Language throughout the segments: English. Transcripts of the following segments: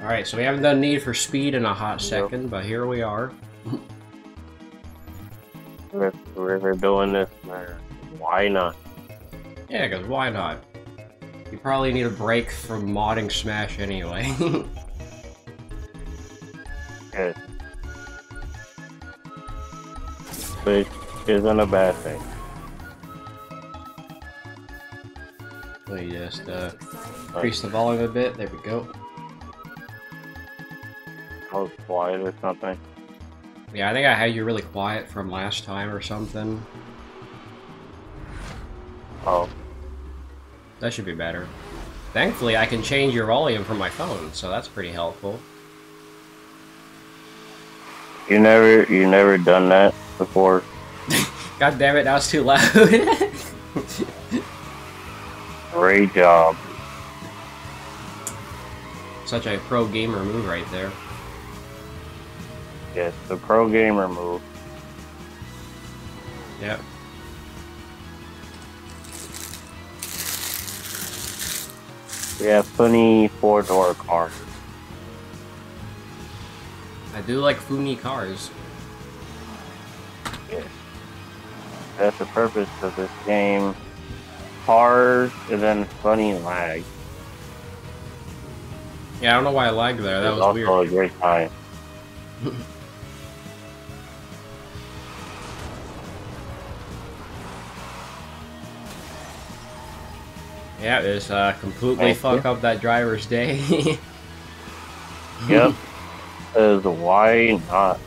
Alright, so we haven't done Need for Speed in a hot second, but here we are. We're, we're doing this. Why not? Yeah, because why not? You probably need a break from modding Smash anyway. Which isn't a bad thing. Let me just uh, increase the volume a bit. There we go. Quiet or something. Yeah, I think I had you really quiet from last time or something. Oh, That should be better. Thankfully, I can change your volume from my phone, so that's pretty helpful. you never, you never done that before. God damn it, that was too loud. Great job. Such a pro gamer move right there. Yes, the pro gamer move. Yep. We have funny four-door cars. I do like Fumi cars. Yes. That's the purpose of this game. Cars and then funny lag. Yeah, I don't know why I lagged there. That It's was also weird. a great time. Yeah, just uh, completely Thank fuck up that driver's day. Yep. Is why not?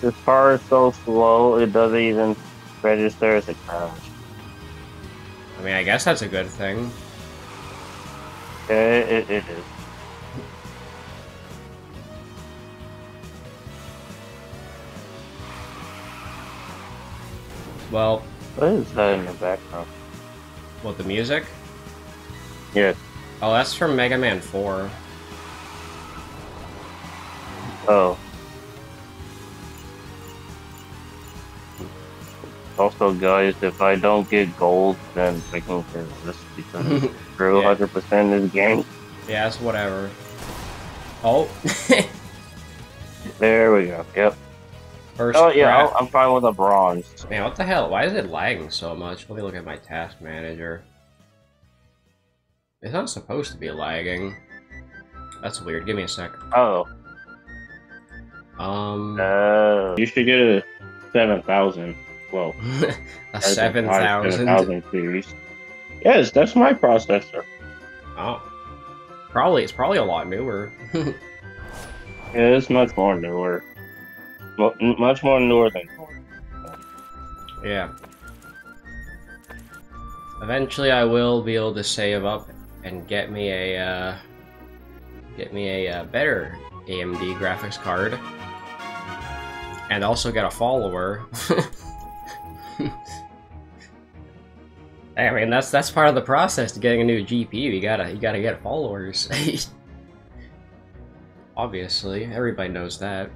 This car is so slow, it doesn't even register as a crash. I mean, I guess that's a good thing. It, it, it is. Well, What is that in the background? what, the music? Yeah. Oh, that's from Mega Man 4. Oh. Also, guys, if I don't get gold, then I can care less because Yeah. 100% in this game. Yeah, it's whatever. Oh. There we go. Yep. First Oh, yeah, crash. I'll- I'm fine with a bronze. Man, what the hell? Why is it lagging so much? Let me look at my task manager. It's not supposed to be lagging. That's weird. Give me a sec. Oh. Um, No. You should get a 7,000. Well, a seven thousand. 7,000 series. Yes, that's my processor. Oh, probably it's probably a lot newer. Yeah, it's much more newer. Mu- Much more northern. yeah. Eventually, I will be able to save up and get me a uh, get me a uh, better AMD graphics card, and also get a follower. I mean, that's that's part of the process to getting a new GPU. You gotta you gotta get followers. Obviously, everybody knows that.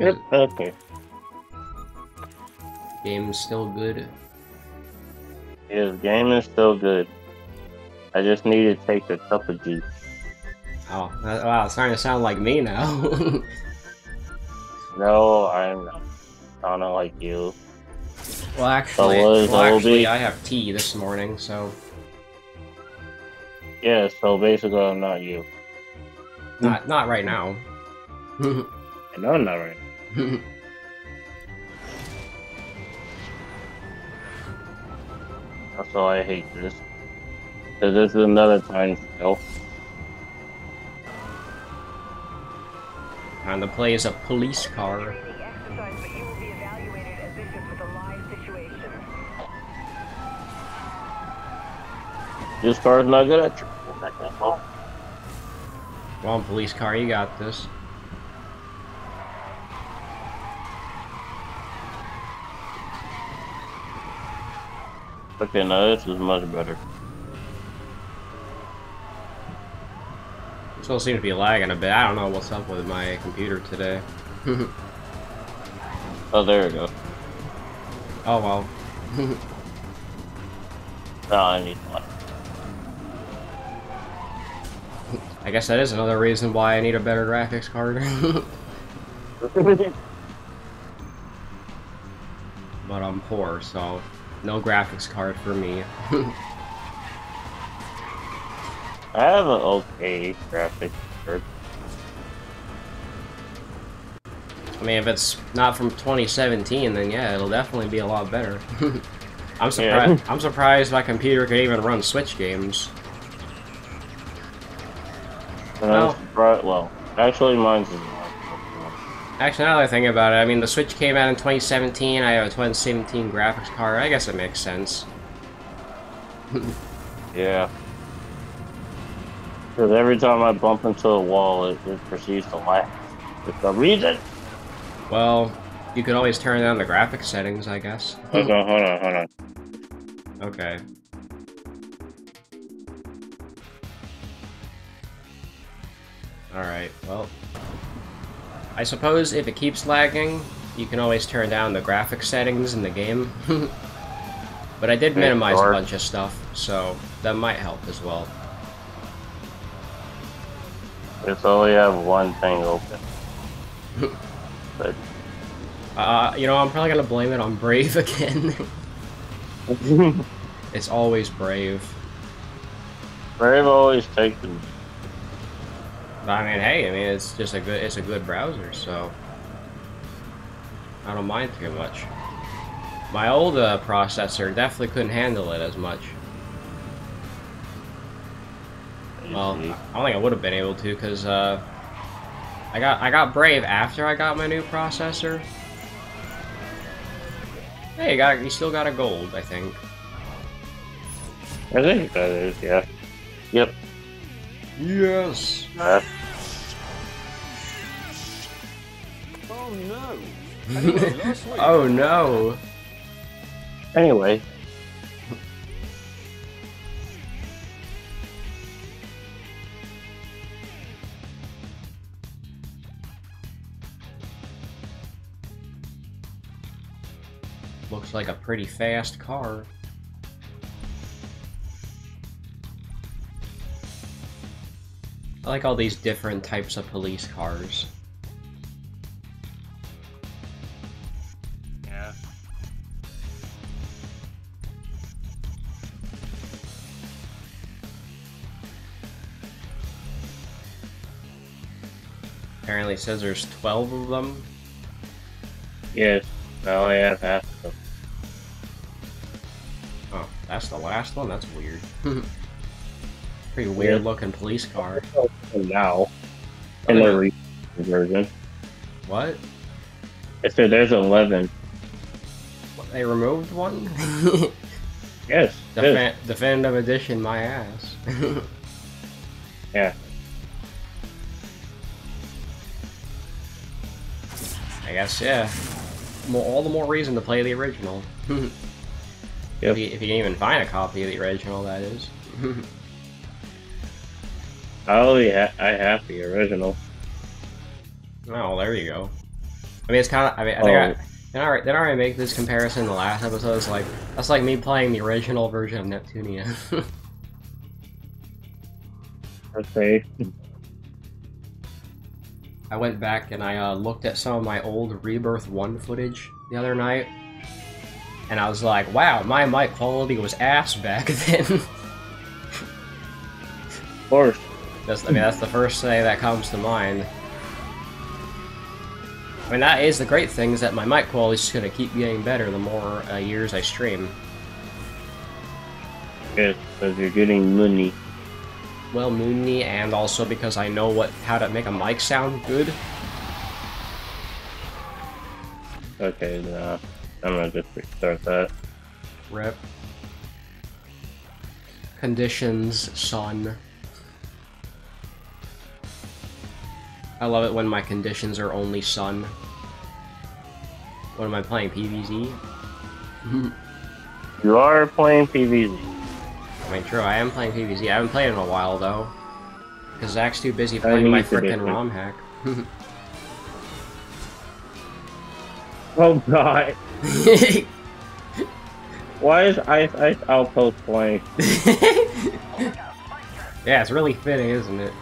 Yep, okay. Game's still good. Yeah, game is still good. I just need to take a cup of juice. Oh, that- wow, it's starting to sound like me now. No, I'm not. Kinda like you. well, actually, So well, actually? I have tea this morning, so Yeah, so basically I'm not you. not not right now. no, not right. That's why I hate this. Cause this is another time scale. Time to play as a police car. the exercise, but you will be evaluated as if it was a live situation. This car's not good at you. Come on, police car, you got this. Okay, now this is much better. Still seems to be lagging a bit. I don't know what's up with my computer today. Oh, there we go. Oh well. Oh, I need one. I guess that is another reason why I need a better graphics card. but I'm poor, so no graphics card for me. I have an okay graphics card. I mean, if it's not from 2017, then yeah, it'll definitely be a lot better. I'm surprised. I'm surprised my computer can even run Switch games. And Well- well, actually, mine's Actually, now that I think about it, I mean, the Switch came out in 2017. I have a 2017 graphics card. I guess it makes sense. Yeah. Because every time I bump into a wall, it, it proceeds to lag. For some reason. Well, you could always turn down the graphics settings, I guess. Hold on, hold on, hold on. Okay. Alright, well. I suppose if it keeps lagging, you can always turn down the graphics settings in the game. but I did Okay, minimize a bunch of stuff, so that might help as well. It's only have one thing open. but Uh, you know, I'm probably gonna blame it on Brave again. it's always Brave. Brave always takes. But I mean, hey, I mean, it's just a good, it's a good browser, so I don't mind too much. My old uh, processor definitely couldn't handle it as much. Well, I don't think I would have been able to, cause uh, I got I got Brave after I got my new processor. Hey, you got you still got a gold, I think. I think that is, yeah. Yep. Yes. Uh, Oh no! Anyway, Oh no. anyway. Looks like a pretty fast car. I like all these different types of police cars. Apparently says there's 12 of them. Yes. I only have half of them. Oh, that's the last one? That's weird. Hmm. Pretty weird Yeah. looking police car. Now. In the re- version. What? It said there's 11. What, They removed one? Yes. yes. Defen- Definitive edition, my ass. Yeah. I guess, yeah. More, all the more reason to play the original. Yep. if, you, if you can even find a copy of the original, that is. I only ha- I have the original. Oh, there you go. I mean, it's kind of. I mean, I think Oh. I, didn't I, didn't I already make this comparison in the last episode? It's like that's like me playing the original version of Neptunia. Okay. I went back and I uh, looked at some of my old Rebirth One footage the other night, and I was like, "Wow, my mic quality was ass back then." Of course. that's, I mean, that's the first thing that comes to mind. I mean, that is the great thing is that my mic quality is just gonna keep getting better the more uh, years I stream. Yes, because you're getting money. Well Mooney and also because I know what how to make a mic sound good. Okay, nah. I'm gonna just restart that. Rip. Conditions, son. I love it when my conditions are only sun. What am I playing? PVZ? You are playing PvZ. I mean, true, I am playing PVZ. I haven't played in a while, though. Because Zach's too busy I playing my need to frickin' ROM hack. Oh god. Why is Ice Ice Outpost playing? yeah, it's really fitting, isn't it?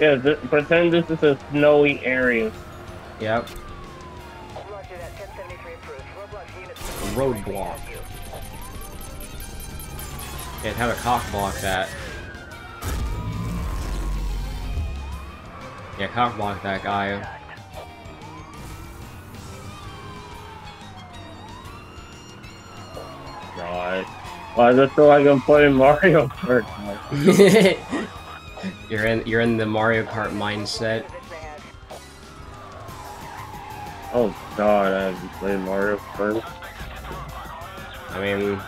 Yeah, th- pretend this is a snowy area. Yep. Roger that. 1073 approved. Roadblock Can't have a cock block that. Yeah, cock block that guy. God. Why does it feel like I'm playing Mario Kart? you're in you're in the Mario Kart mindset. Oh god, I haven't played Mario Kart. I mean,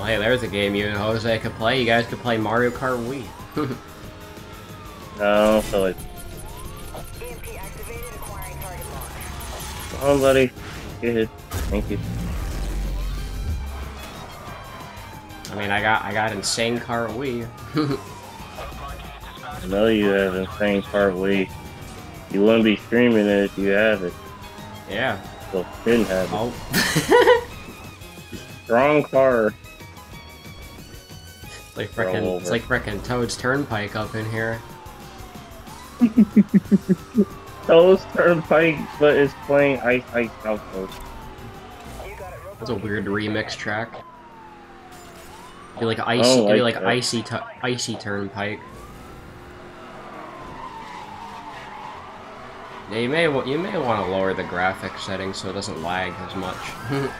well, hey, there's a game you and Jose could play. You guys could play Mario Kart Wii. No, I don't feel like. EMP activated. Acquiring target lock. Come on, buddy. Get it. Thank you. I mean, I got I got insane Kart Wii. I know you have insane Kart Wii. You wouldn't be streaming it if you have it. yeah. So shouldn't have it. Oh. Strong car. It's like Roll frickin' it's like frickin' Toad's Turnpike up in here. Those Turnpike, but it's playing Ice Ice Outpost. You got it. Roadblock That's a weird remix track. Be like oh, icy, don't be like like that. icy, icy Turnpike. Yeah, you may you may want to lower the graphics settings so it doesn't lag as much.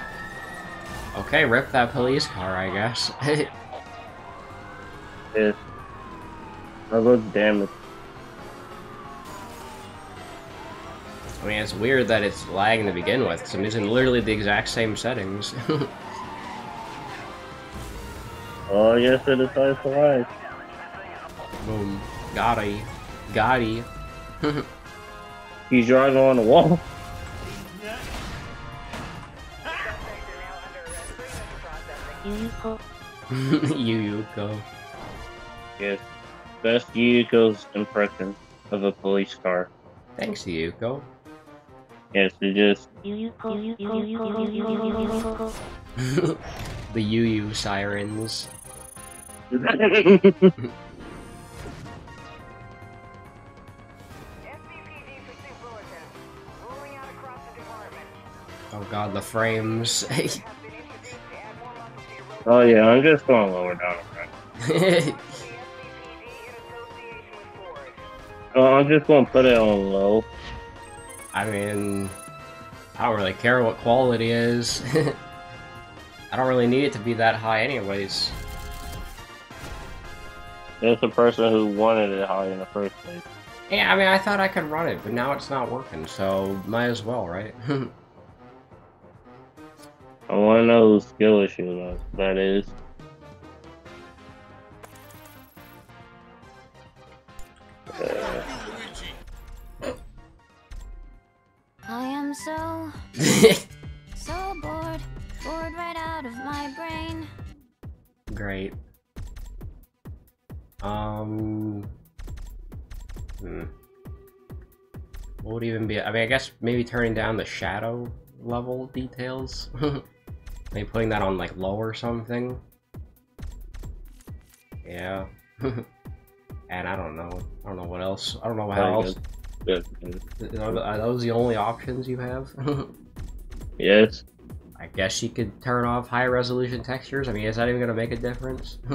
okay, rip that police car, I guess. It. That looks damaged. I mean, it's weird that it's lagging to begin with, 'cause I'm using literally the exact same settings. Oh, yes, it is Ice Alive. Boom. Gotti. Gotti. He's driving on the wall. Are now under arrest. Processing. you, you go. Yes. Best Yuko's impression of a police car. Thanks, Yuko. Yes, it just. the Yu Yu sirens. SCPD pursuit bulletin. Rolling out across the department. Oh god, the frames. Has been introduced to add more muscle to your road. oh, yeah, I'm just going lower down. Oh, I'm just going to put it on low. I mean, I don't really care what quality is. I don't really need it to be that high anyways. It's the person who wanted it high in the first place. Yeah, I mean, I thought I could run it, but now it's not working, so might as well, right? I want to know whose skill issue that is. I am so, so bored. Bored right out of my brain. Great. Um. Hmm. What would even be? I mean, I guess maybe turning down the shadow level details. maybe putting that on like low or something. Yeah. and I don't know. I don't know what else. I don't know how else. good. Good. Are those the only options you have? Yes. I guess you could turn off high resolution textures. I mean, is that even gonna make a difference?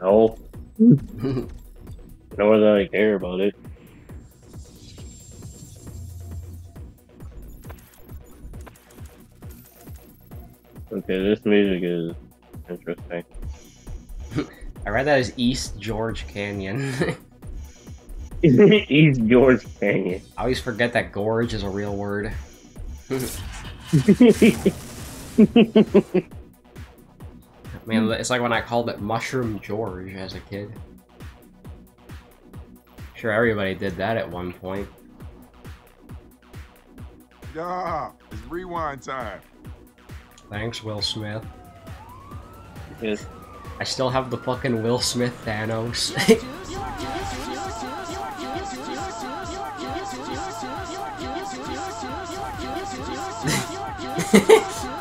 No. No Nor that I care about it. Okay, this music is interesting. I read that as East George Canyon. East George Canyon. I always forget that gorge is a real word. Man, it's like when I called it Mushroom George as a kid. Sure, everybody did that at one point. Yeah, it's rewind time. Thanks, Will Smith. Yes. I still have the fucking Will Smith Thanos.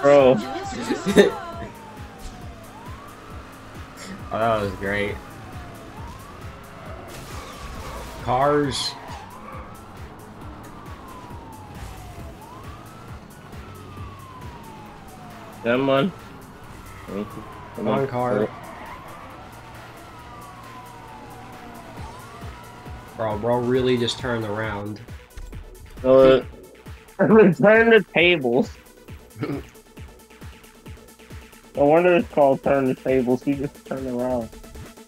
Bro, Oh, that was great. Cars. come on. Come Come on, car. Bro, bro really just turned around. So, uh, return the tables. No wonder it's called turn the tables. He just turned around.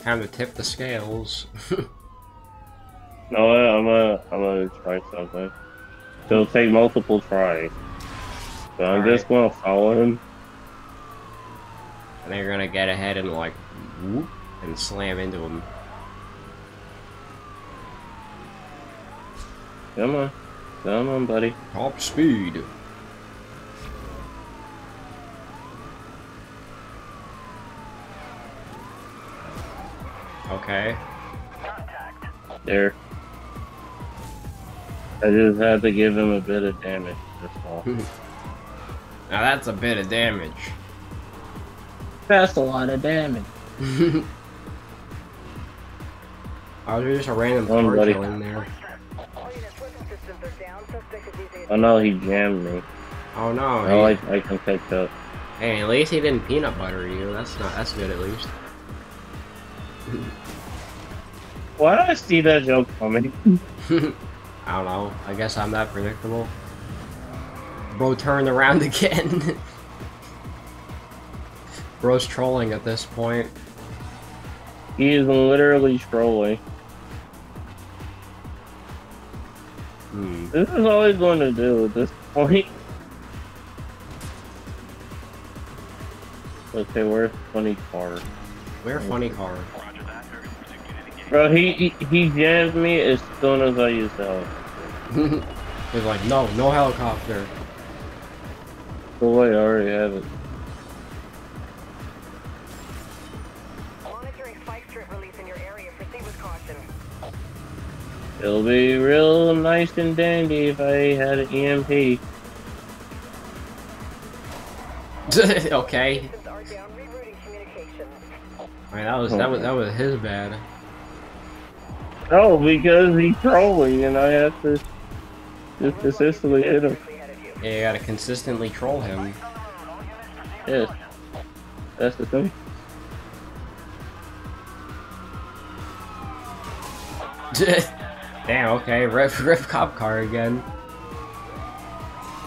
Time to tip the scales. No, I'm gonna, I'm gonna try something. It'll take multiple tries. So I'm just gonna follow him. and they're gonna get ahead and like whoop and slam into him. Come on. Come on, buddy. Top speed. Okay. There. I just had to give him a bit of damage. That's all. Now that's a bit of damage. That's a lot of damage. Oh, there's just a random Come on, car buddy. kill in there. Oh no, he jammed me. Oh no. Oh, I, he- I can catch up. Hey, at least he didn't peanut butter you. That's not. That's good at least. Why did I see that joke coming? I don't know. I guess I'm that predictable. Bro turned around again. Bro's trolling at this point. He is literally trolling. Hmm. This is all he's going to do at this point. Okay, where's funny car? Where funny car? Bro, he, he he jammed me as soon as I used the helicopter. He's like, no, no helicopter. So I already have it. It'll be real nice and dandy if I had an EMP. okay. Systems are down. Rerouting communications. I mean, that was that was that was his bad. Oh, because he's trolling and I have to just consistently hit him. Directly ahead of you. Yeah, you gotta consistently troll him. Yes. That's the thing. Damn. Okay. Rip rip cop car again.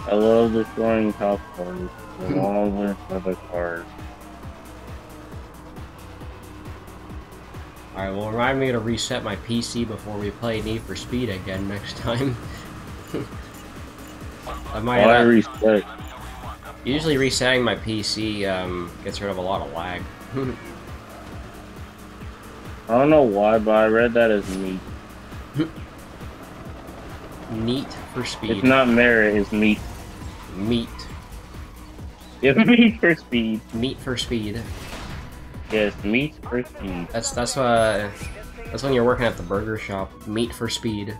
I love destroying cop cars along with other cars. Alright, well, remind me to reset my PC before we play Need for Speed again next time. I might not- respect. Usually resetting my PC um, gets rid of a lot of lag. I don't know why, but I read that as meat. for speed. It's not merit, it's meat. Meat. It's meat for speed. Meat for speed. Yes, meat for speed. That's that's uh that's when you're working at the burger shop. Meat for speed.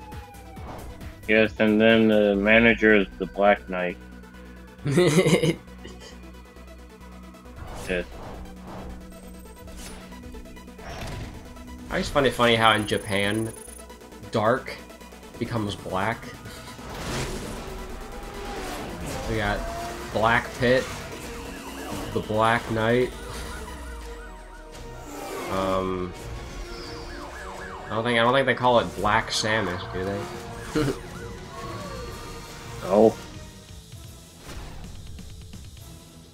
Yes, and then the manager is the Black Knight. Yes. always find it funny how in Japan, dark becomes black. We got Black Pit, the Black Knight. Um, I don't think I don't think they call it Black Samus, do they? Oh,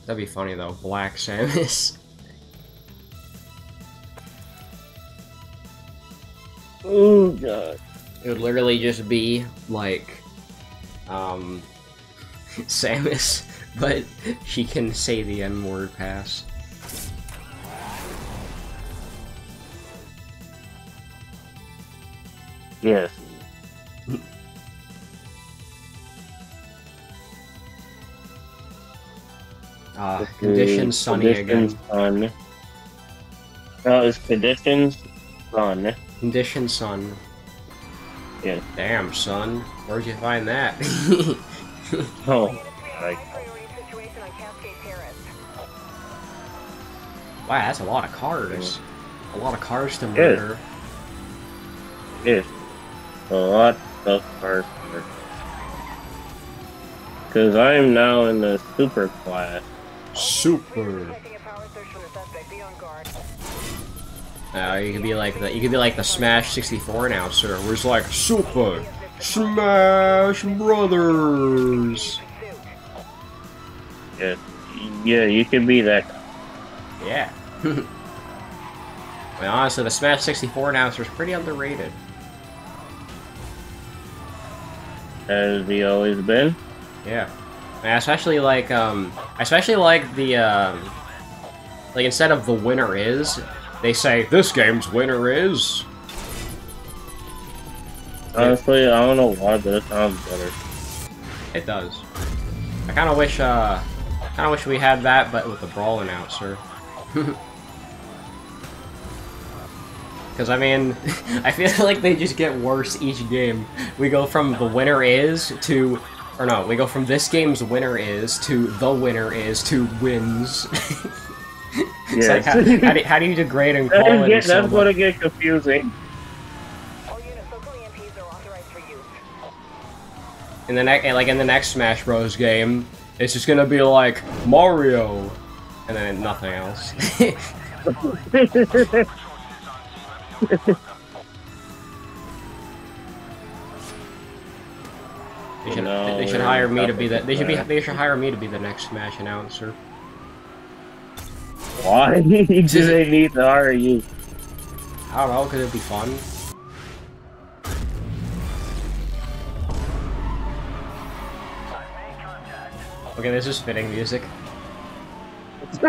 That'd be funny though, Black Samus. oh god. It would literally just be like, um, Samus, but she can say the N word pass. Yes. Uh, This conditions sunny conditions again. sun. No, it's conditions sun. Condition, son. Yeah. Damn, son. Where'd you find that? Oh, like Priority situation on Cascade Terrace. wow, that's a lot of cars. A lot of cars to murder. this. A lot of cars. Because I am now in the super class. Super. Uh, you could be like the you could be like the Smash 64 announcer, where it's like Super Smash Brothers. Yeah, yeah, you can be that. Yeah. I mean, honestly, the Smash 64 announcer is pretty underrated. Has he always been? Yeah. I especially like um I especially like the um like instead of the winner is, they say this game's winner is. Honestly, I don't know why, but it sounds better. It does. I kind of wish uh kind of wish we had that but with the brawl announcer. Cuz I mean, I feel like they just get worse each game. We go from the winner is to or no, we go from this game's winner is to the winner is to wins. It's like, how, how, do, how do you degrade in That quality get, so that's much? gonna get confusing. All units, local EMPs are authorized for use. In the next, like in the next Smash Bros. game, it's just gonna be like Mario, and then nothing else. They should, No, they should hire me to be the. They should be. They should hire me to be the next Smash announcer. Why do they need the you? I don't know, cause it'd be fun. Okay, this is fitting music.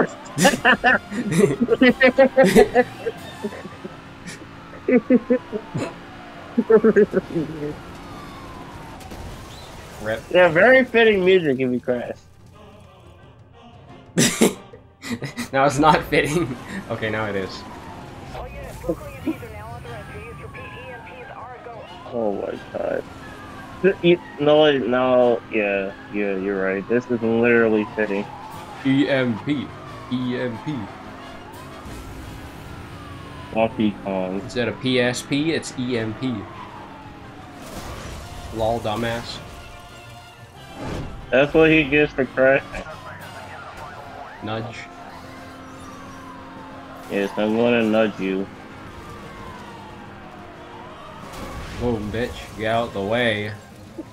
Rip. yeah, very fitting music if you crash. now it's not fitting. Okay, now it is. All units, local EMPs are now authorized for use. Repeat, EMPs are a go. Oh my god. Th- No, no, yeah, yeah, you're right. This is literally fitting. EMP. EMP. Donkey Kong. Instead of PSP, it's EMP. Lol, dumbass. That's what he gets for crashing. Nudge. Yes, I'm gonna nudge you. Boom, bitch. Get out the way.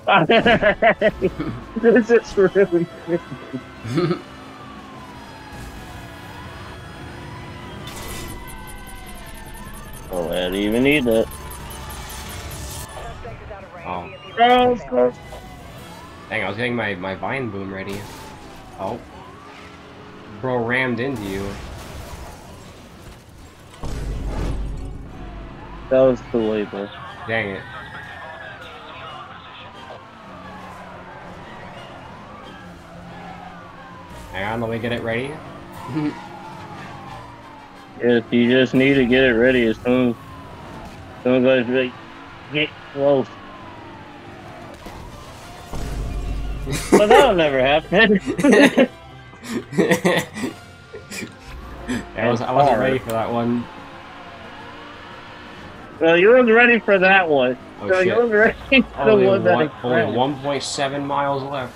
this is really fitting. Oh, I didn't even need that. Suspect is out of range. Oh. Oh, ready for fuck. Dang, I was getting my, my vine boom ready. Oh. Bro rammed into you. That was too late, bro. Dang it. Hang on, let me get it ready. Yes, you just need to get it ready as soon as soon as I like, get close. but that'll never happen. I, was, I wasn't ready for that one. well, you weren't ready for that one. Oh so you shit. wasn't ready for the Only, one that only 1.7 miles left.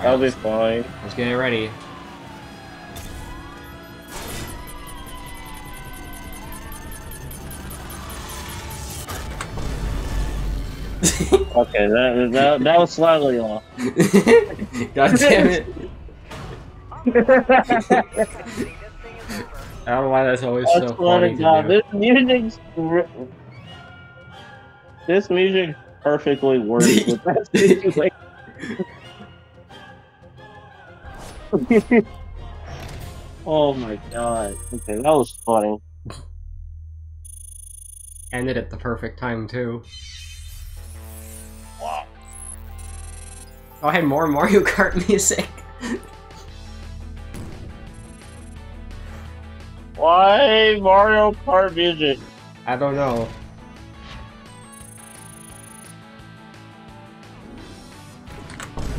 I'll be fine. Let's get it ready. Okay, that that, that was slightly off. God damn it. I don't know why that's always I so funny God, this music's this music perfectly works with that situation. oh my god. Okay, that was funny. Ended at the perfect time too. Wow. Oh, I had more Mario Kart music. Why Mario Kart music? I don't know.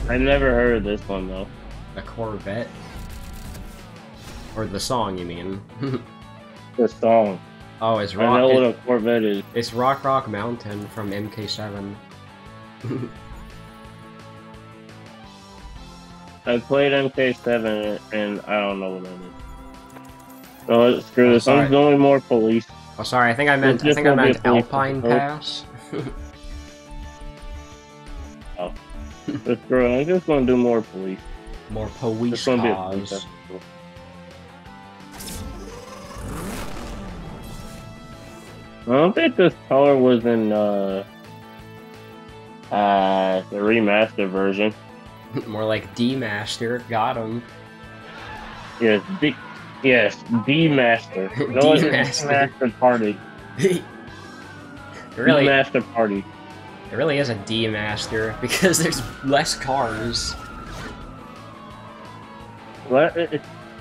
I never heard of this one though. The Corvette. Or the song, you mean? The song. oh, it's rock. I know what a Corvette is. it's Rock Rock Mountain from MK7. I played MK7 and I don't know what that is. Let's screw Oh, this. sorry. I'm going more police. Oh, sorry. I think I meant. I think I meant Alpine. Pass. But screw it. I'm just gonna do more police. More police gonna be a police. I don't think this color was in uh uh the remastered version. More like D Master. Got him. Yes, D yes, D Master. No, it's D-Master. Master Party. it really, D Master Party. it really is a D Master because there's less cars. What?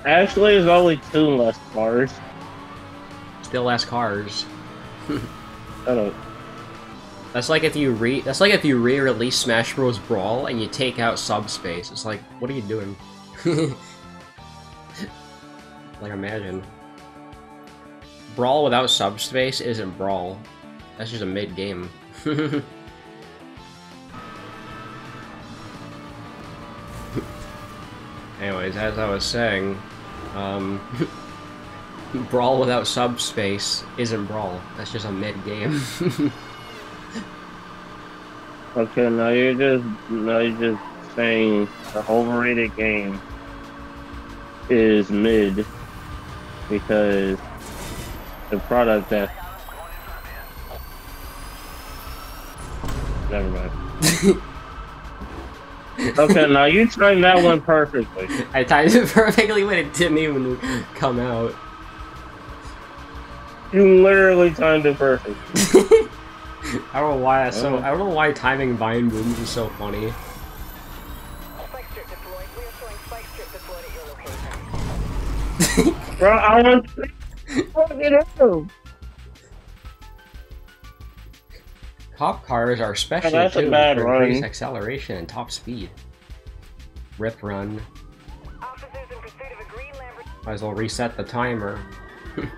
Actually, there's only two less cars. Still less cars. I don't. That's like if you re that's like if you re-release Smash Bros. Brawl and you take out subspace. It's like, what are you doing? Like imagine. Brawl without subspace isn't Brawl. That's just a mid game. Anyways, as I was saying, um, Brawl without subspace isn't Brawl. That's just a mid game. Okay, now you're just now you're just saying the overrated game is mid because the product that. Never mind. okay, now you timed that one perfectly. I timed it perfectly when it didn't even come out. You literally timed it perfect. I don't know why that's so. Oh. I don't know why timing vine booms is so funny. Spike strip deployed. We are showing spike strip deployed at your location. Bro, I want to fucking hell. Cop cars are special a too for increased acceleration and top speed. Rip run. Officers in pursuit of a green Lamborghini. Might as well reset the timer.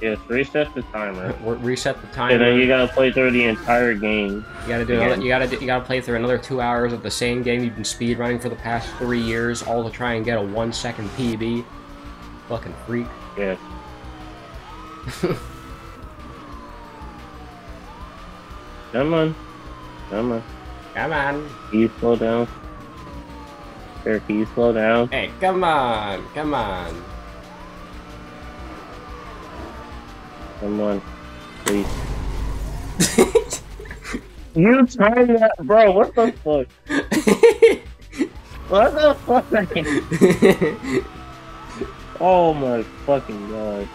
Yes, reset the timer. Reset the timer. And then you gotta play through the entire game. You gotta do. Another, you gotta. Do, you gotta play through another two hours of the same game you've been speed running for the past three years, all to try and get a one second PB. Fucking freak. Yeah. Come on. Come on. Come on. Can you slow down? Here, can you slow down? Hey, come on. Come on. Come on. Please. You tried that, bro. What the fuck? What the fuck? Oh my fucking god.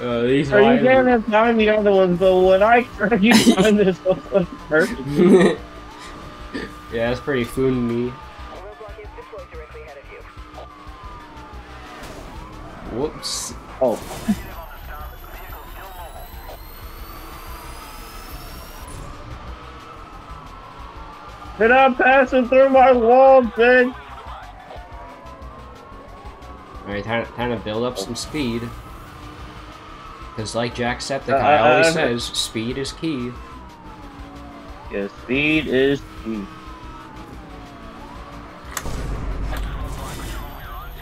uh, these Are you lines- can't have time the other ones, but when I try you find this one perfect. yeah, that's pretty fun me. Roadblock is deployed directly ahead of you. Whoops. Oh. You're not passing through my wall, bitch! Alright, time, time to build up some speed. Because, like Jacksepticeye Uh, always uh, says, speed is key. Yeah, speed is key.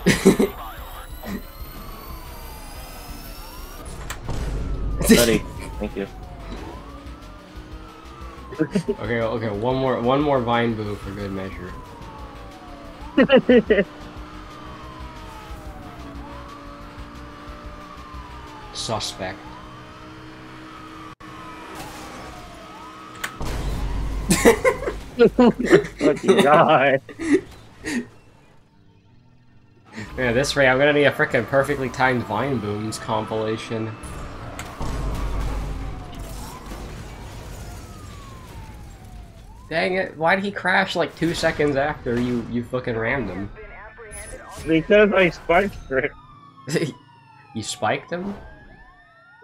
Buddy, thank you. Okay, okay, one more, one more vine boo for good measure. Suspect. Fucking god. Yeah, this rate, I'm gonna need a freaking perfectly timed Vine Booms compilation. Dang it, why did he crash like two seconds after you, you fucking rammed him? Been apprehended on Because I spiked it. You spiked him?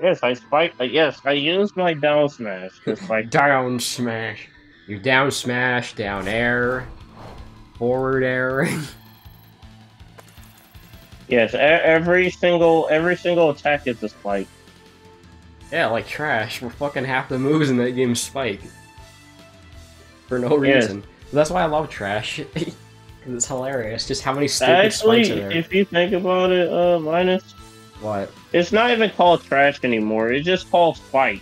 Yes, I spike. Uh, yes, I use my down smash to spike. Down smash. You down smash, down air, forward air. yes, every single every single attack is a spike. yeah, like trash. We're fucking half the moves in that game spike. For no Yes. reason. That's why I love trash. Because it's hilarious. Just how many stupid Actually, spikes are there. if you think about it, uh, minus, What? it's not even called trash anymore. It's just called spike.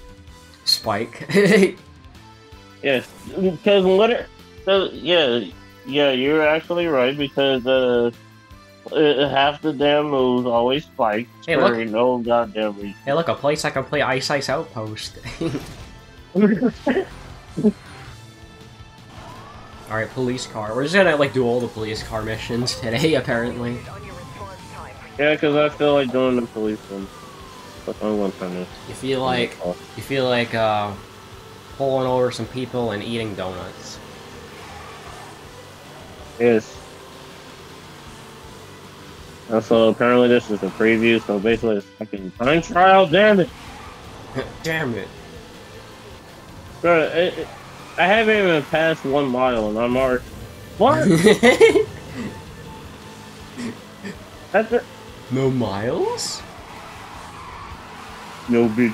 Spike? Yes, because liter- so, yeah, yeah, you're actually right because uh, uh, half the damn moves always spike Hey, for look. no goddamn reason. hey, look, a place I can play Ice Ice Outpost. Alright, police car. We're just gonna, like, do all the police car missions today, apparently. Yeah, because I feel like doing the police one. But I want to finish. You feel like, you feel like, uh, pulling over some people and eating donuts. Yes. And so apparently this is a preview, so basically it's fucking time trial, damn it! Damn it. Bro, it, it- I haven't even passed one mile and I'm already... What? That's it. No miles? No big...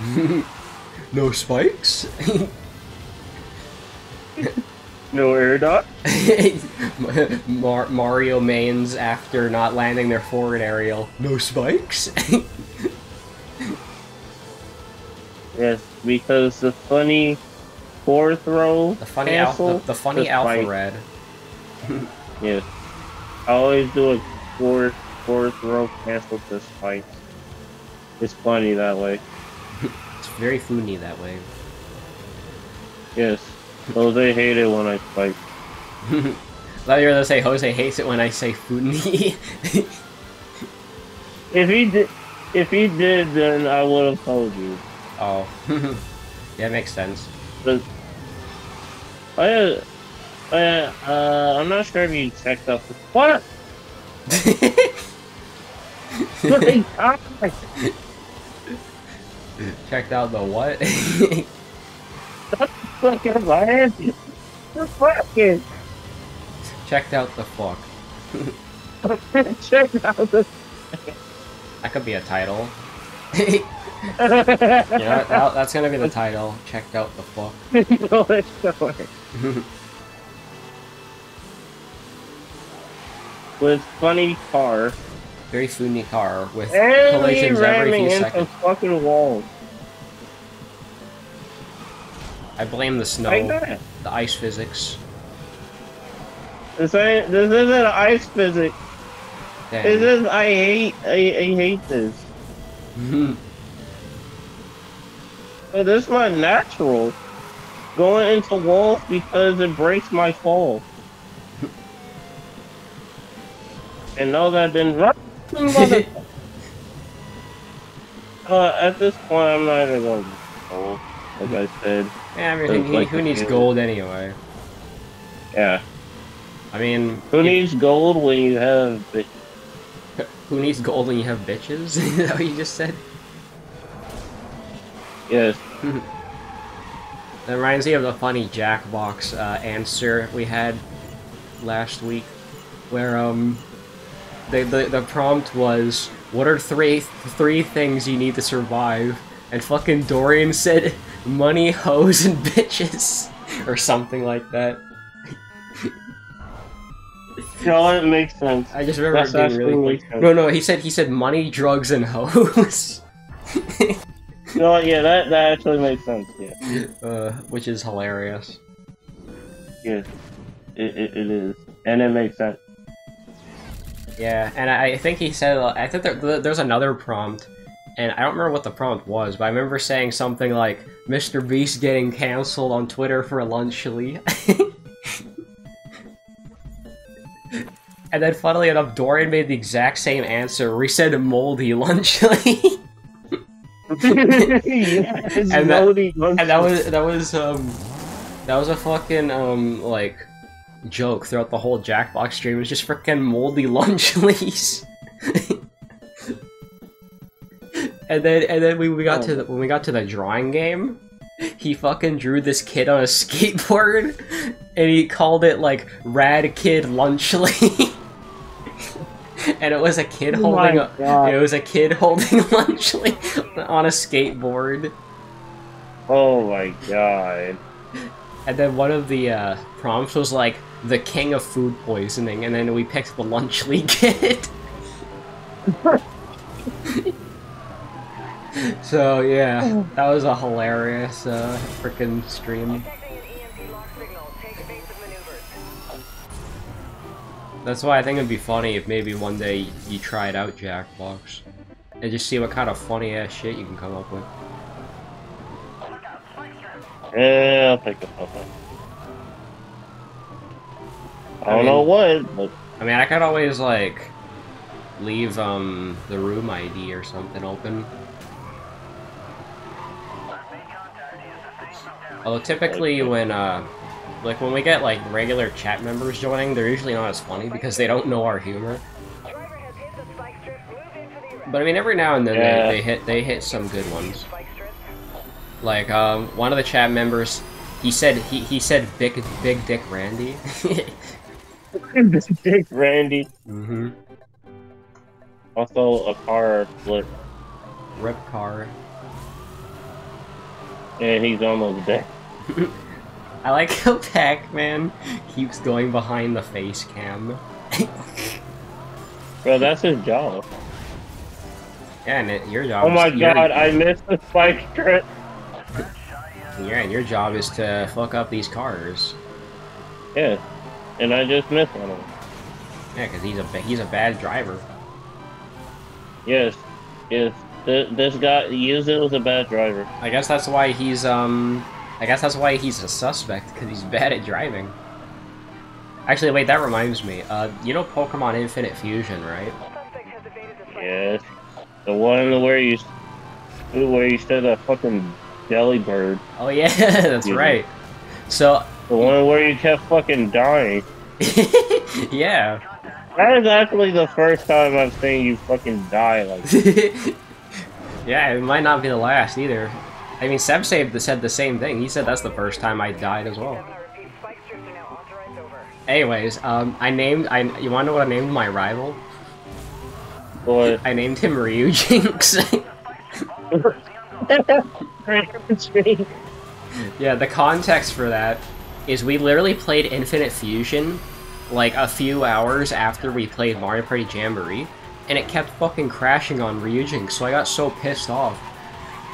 no spikes? No air dot? Mar- Mario mains after not landing their forward aerial. No spikes? Yes, because the funny fourth row the funny alpha, cancel the, the funny alpha spike. red. Yes. I always do a fourth, fourth row cancel this fight. It's funny that way. It's very funny that way. Yes. Jose it when I spike. Thought you were gonna say Jose hates it when I say funny. If he did, if he did, then I would have told you. oh. yeah, makes sense. But I, uh, uh, I'm not sure if you checked up. the what. Checked out the what? That's Fucking land. The fucking Checked out the fuck. check out the. That could be a title. you know, that, that's gonna be the title. Checked out the fuck. No, not. With funny car Very funny car with and collisions every few seconds. fucking walls. I blame the snow, the ice physics. This ain't. This isn't ice physics. This is. I hate. I, I hate this. This is my natural. Going into walls because it breaks my fall. and no, that didn't run. Mother- uh, at this point, I'm not even going to gold. Like I said, yeah, I mean, who, Like who needs gold anyway? yeah. I mean, Who if- needs gold when you have the who needs gold when you have bitches? Is that what you just said? yes? That reminds me of the funny Jackbox uh, answer we had last week, where um, the, the the prompt was, "What are three three things you need to survive?" And fucking Dorian said, "Money, hoes, and bitches," or something like that. No, it makes sense. I just remember That's it being really funny. No, no, he said he said money, drugs, and hoes, No, yeah, that that actually makes sense. Yeah, uh, which is hilarious. yes, it, it, it is, and it makes sense. Yeah, and I I think he said I think there, there- there's another prompt, and I don't remember what the prompt was, but I remember saying something like "Mr. Beast getting canceled on Twitter for lunchly," and then funnily enough, Dorian made the exact same answer. he said "moldy lunchly," And that- and that was that was um that was a fucking um like joke throughout the whole Jackbox stream. Was just freaking moldy lunchlies. And then and then we, we got to the when we got to the drawing game, he fucking drew this kid on a skateboard and he called it like Rad Kid Lunchly. and it was a kid Oh holding a, God. it was a kid holding Lunchly on a skateboard. Oh my god. And then one of the uh, prompts was like the king of food poisoning, and then we picked the lunch Lunchly kid. so yeah, that was a hilarious uh, freaking stream. Take. That's why I think it'd be funny if maybe one day you it out, Jackbox, and just see what kind of funny ass shit you can come up with. Yeah, I'll pick it up. I don't I know what, but I mean, I could always like leave um the room ID or something open. Although typically when uh like when we get like regular chat members joining, they're usually not as funny because they don't know our humor. Driver has hit the spike strip. Move into the But I mean, every now and then Yeah. they, they hit they hit some good ones. Like um one of the chat members, he said he, he said big big dick Randy. Dick Randy. mm-hmm. Also, a car flip. Rip car. and he's almost dead. I like how Pac-Man keeps going behind the face cam. Bro, that's his job. Yeah, and it, your job. Oh my your- god, I missed the spike strip. Yeah, and your job is to fuck up these cars. Yeah, and I just missed one of them. Yeah, because he's a he's a bad driver. Yes, yes. Th- this guy, Yuzu was a bad driver. I guess that's why he's um. I guess that's why he's a suspect because he's bad at driving. Actually, wait, that reminds me. Uh, you know Pokemon Infinite Fusion, right? Yes, the one where you, where you said that fucking jelly bird. Oh yeah, that's right. So The one where you kept fucking dying. yeah. That is actually the first time I've seen you fucking die like. yeah, it might not be the last either. I mean, Seb said said the same thing. He said that's the first time I died as well. Seven, I repeat, spike strips are now authorized over. Anyways, um, I named I. You want to know what I named my rival? But I named him Ryujinx. yeah, the context for that is we literally played Infinite Fusion like a few hours after we played Mario Party Jamboree, and it kept fucking crashing on Ryujinx, so I got so pissed off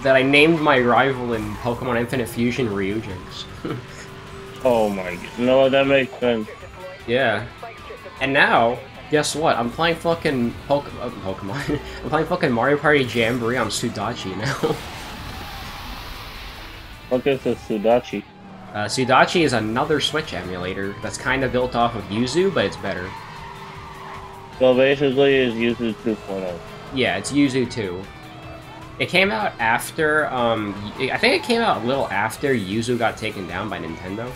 that I named my rival in Pokemon Infinite Fusion Ryujinx. oh my god, no, that makes sense. yeah. And now, guess what? I'm playing fucking Poke- uh, Pokemon. I'm playing fucking Mario Party Jamboree on Sudachi now. Look at this Sudachi. Uh, Sudachi is another Switch emulator that's kind of built off of Yuzu, but it's better. So basically, it's Yuzu 2.0. Yeah, it's Yuzu 2. It came out after, um, I think it came out a little after Yuzu got taken down by Nintendo.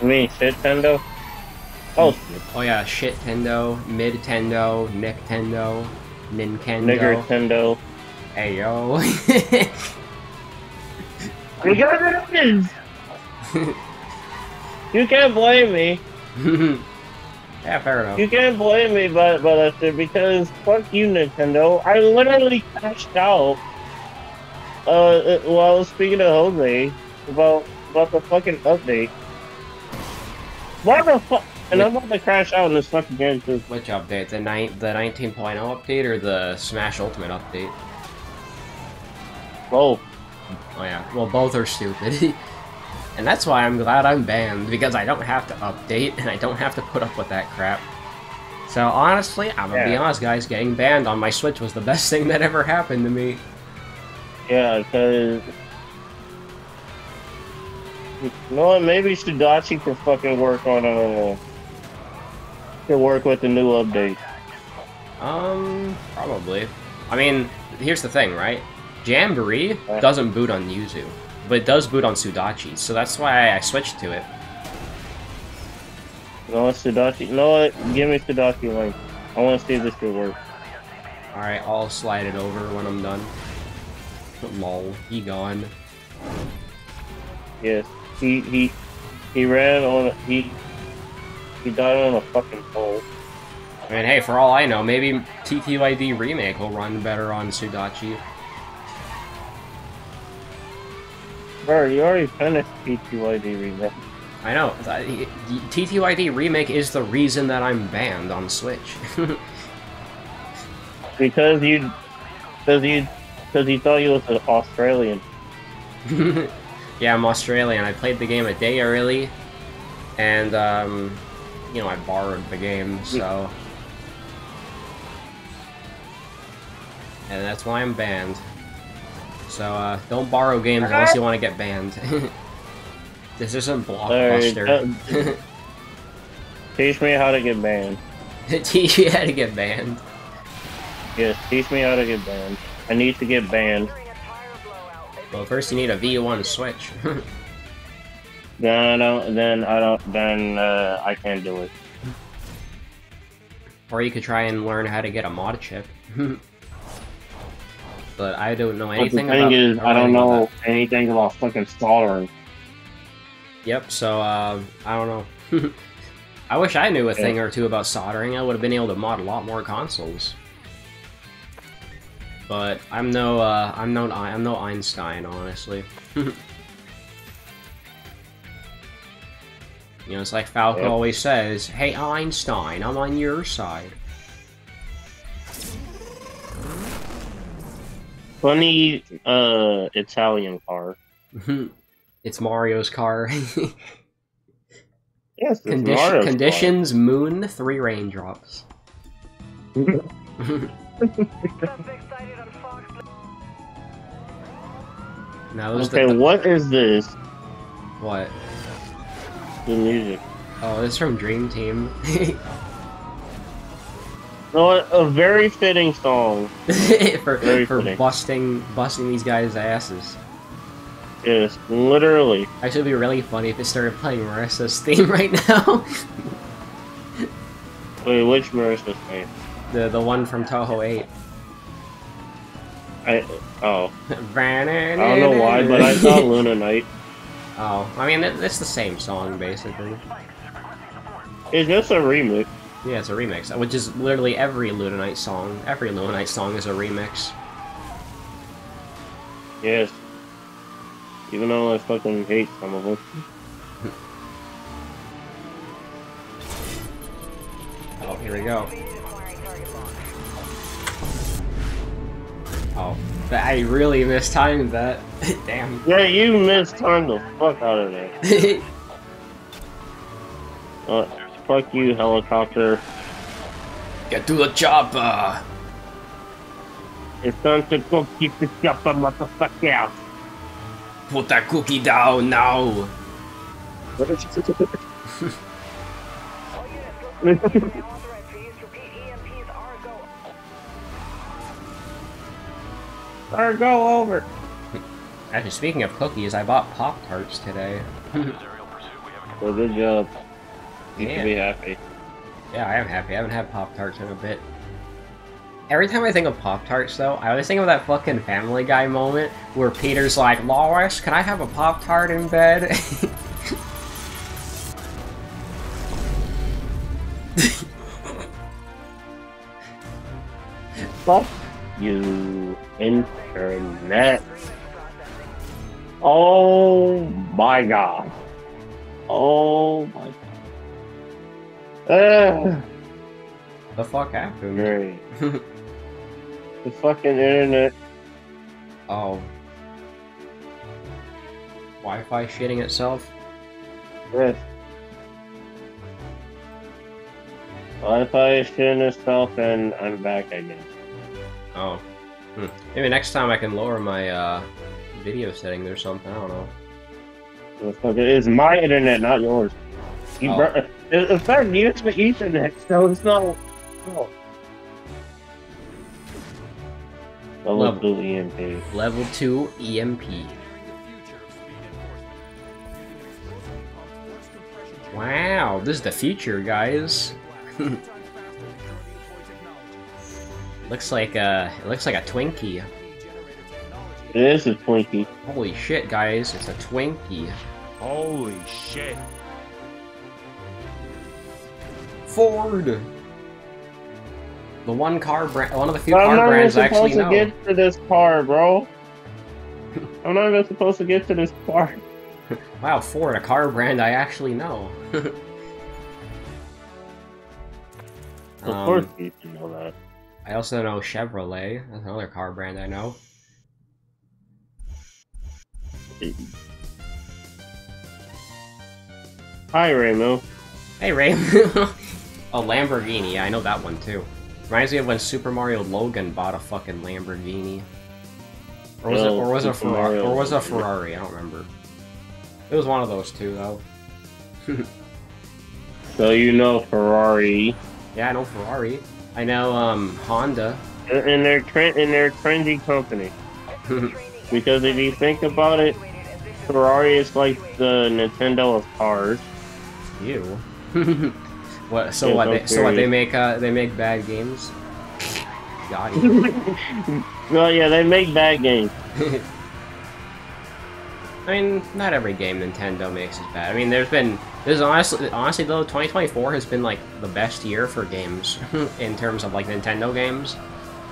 I mean, Nintendo. Oh. Oh yeah, shit Tendo, mid Tendo, Nick Tendo, Nintendo, Nintendo. You got it is. You can't blame me. yeah, fair enough. You can't blame me but about that shit because fuck you, Nintendo. I literally crashed out. Uh, uh, while I was speaking to Jose about about the fucking update. Why the fuck? And I'm about to crash out in this fucking game too. Which update? The ni- the 19.0 update or the Smash Ultimate update? Oh, Oh yeah, well both are stupid. and that's why I'm glad I'm banned, because I don't have to update and I don't have to put up with that crap. So honestly, I'm gonna be honest guys, getting banned on my Switch was the best thing that ever happened to me. yeah, because. You know what? Maybe Sudachi can fucking work on uh Can work with the new update. Um, probably. I mean, here's the thing, right? Jamboree doesn't boot on Yuzu, but it does boot on Sudachi, so that's why I switched to it. What, Sudachi? No. Give me Sudachi link. I want to see if this could work. Alright, I'll slide it over when I'm done. Lol, he gone. Yes, he he he ran on a, he he died on a fucking pole. I mean, hey, for all I know, maybe TTYD Remake will run better on Sudachi. Bro, you already finished TTYD remake. I know. TTYD Remake is the reason that I'm banned on Switch. Because you, because you, because you thought you was an Australian. yeah, I'm Australian. I played the game a day early, and, um, you know, I borrowed the game, so... And that's why I'm banned. So, uh, don't borrow games unless you want to get banned. this isn't Blockbuster. Teach me how to get banned. Teach you how to get banned. Yes, teach me how to get banned. I need to get banned. During a tire blowout, they Well, first you need a V1 Switch. Then I don't. Then I don't. Then uh, I can't do it. or you could try and learn how to get a mod chip. But I don't know anything. But the thing about is, I don't know anything about fucking soldering. Yep, so, uh, I don't know. I wish I knew a thing or two about soldering. I would have been able to mod a lot more consoles. But I'm no, uh, I'm no, I'm no Einstein, honestly. You know, it's like Falco always says, Hey Einstein, I'm on your side. Funny, uh, Italian car. it's Mario's car. Yes, it's Mario's car. conditions, moon, three raindrops. Subs excited on Fox. Now Okay, the, the- what is this? what? The music. Oh, this is from Dream Team. No, a very fitting song. for Very for funny. busting busting these guys' asses. Yes, literally. Actually, it'd be really funny if it started playing Marisa's theme right now. Wait, which Marisa's theme? the the one from Touhou 8. I oh, I I don't know why, but I saw Luna Knight. Oh, I mean, it's the same song, basically. It's just a remix. Yeah, it's a remix, which is literally every Lunanite song. Every Lunanite song is a remix. Yes. Even though I fucking hate some of them. Oh, here we go. Acquiring target box. Oh, I really mistimed that. Damn. Yeah, you mistimed the fuck out of that. Uh, fuck you, helicopter. Get to the chopper! It's time to go keep the chopper, motherfucker. Put that cookie down now! All units, go to unauthorized fees. Repeat, EMPs are a go. Or go over. Actually, speaking of cookies, I bought Pop Tarts today. Well, good job. You Yeah. should be happy. Yeah, I am happy. I haven't had Pop Tarts in a bit. Every time I think of Pop Tarts, though, I always think of that fucking Family Guy moment where Peter's like, Lois, can I have a Pop Tart in bed? Fuck you, internet. Oh my god. Oh my The fuck happened? Great. the fucking internet. Oh. Wi-Fi shitting itself? Yes. Wi-Fi is shitting itself and I'm back again. Oh. Hmm. Maybe next time I can lower my, uh, video settings or something, I don't know. It's my internet, not yours. You Oh. Br- in in fact, you use the Ethernet, so it's not. No. Level Level. 2 EMP. Level 2 EMP. Wow, this is the future, guys. Looks like a it looks like a Twinkie. It is a Twinkie. Holy shit, guys! It's a Twinkie. Holy shit. Ford. The one car brand, one of the few I'm car not even brands I actually supposed to know. get to this car, bro. I'm not even supposed to get to this car. Wow, Ford, a car brand I actually know. Of Um, course you know that. I also know Chevrolet. That's another car brand I know. Hi, Raymo. Hey, Ray. oh, Lamborghini. Yeah, I know that one too. Reminds me of when Super Mario Logan bought a fucking Lamborghini. Or was it? Or was it a Ferrari? Or was it a Ferrari? I don't remember. It was one of those two, though. So you know Ferrari. Yeah, I know Ferrari. I know um Honda. And they're, tre- and they're trendy company. Because if you think about it, Ferrari is like the Nintendo of cars. You. what? So what? They, so what? They make uh they make bad games. Got. No, yeah, they make bad games. I mean, not every game Nintendo makes is bad. I mean, there's been there's honestly honestly though 2024 has been like the best year for games in terms of like Nintendo games.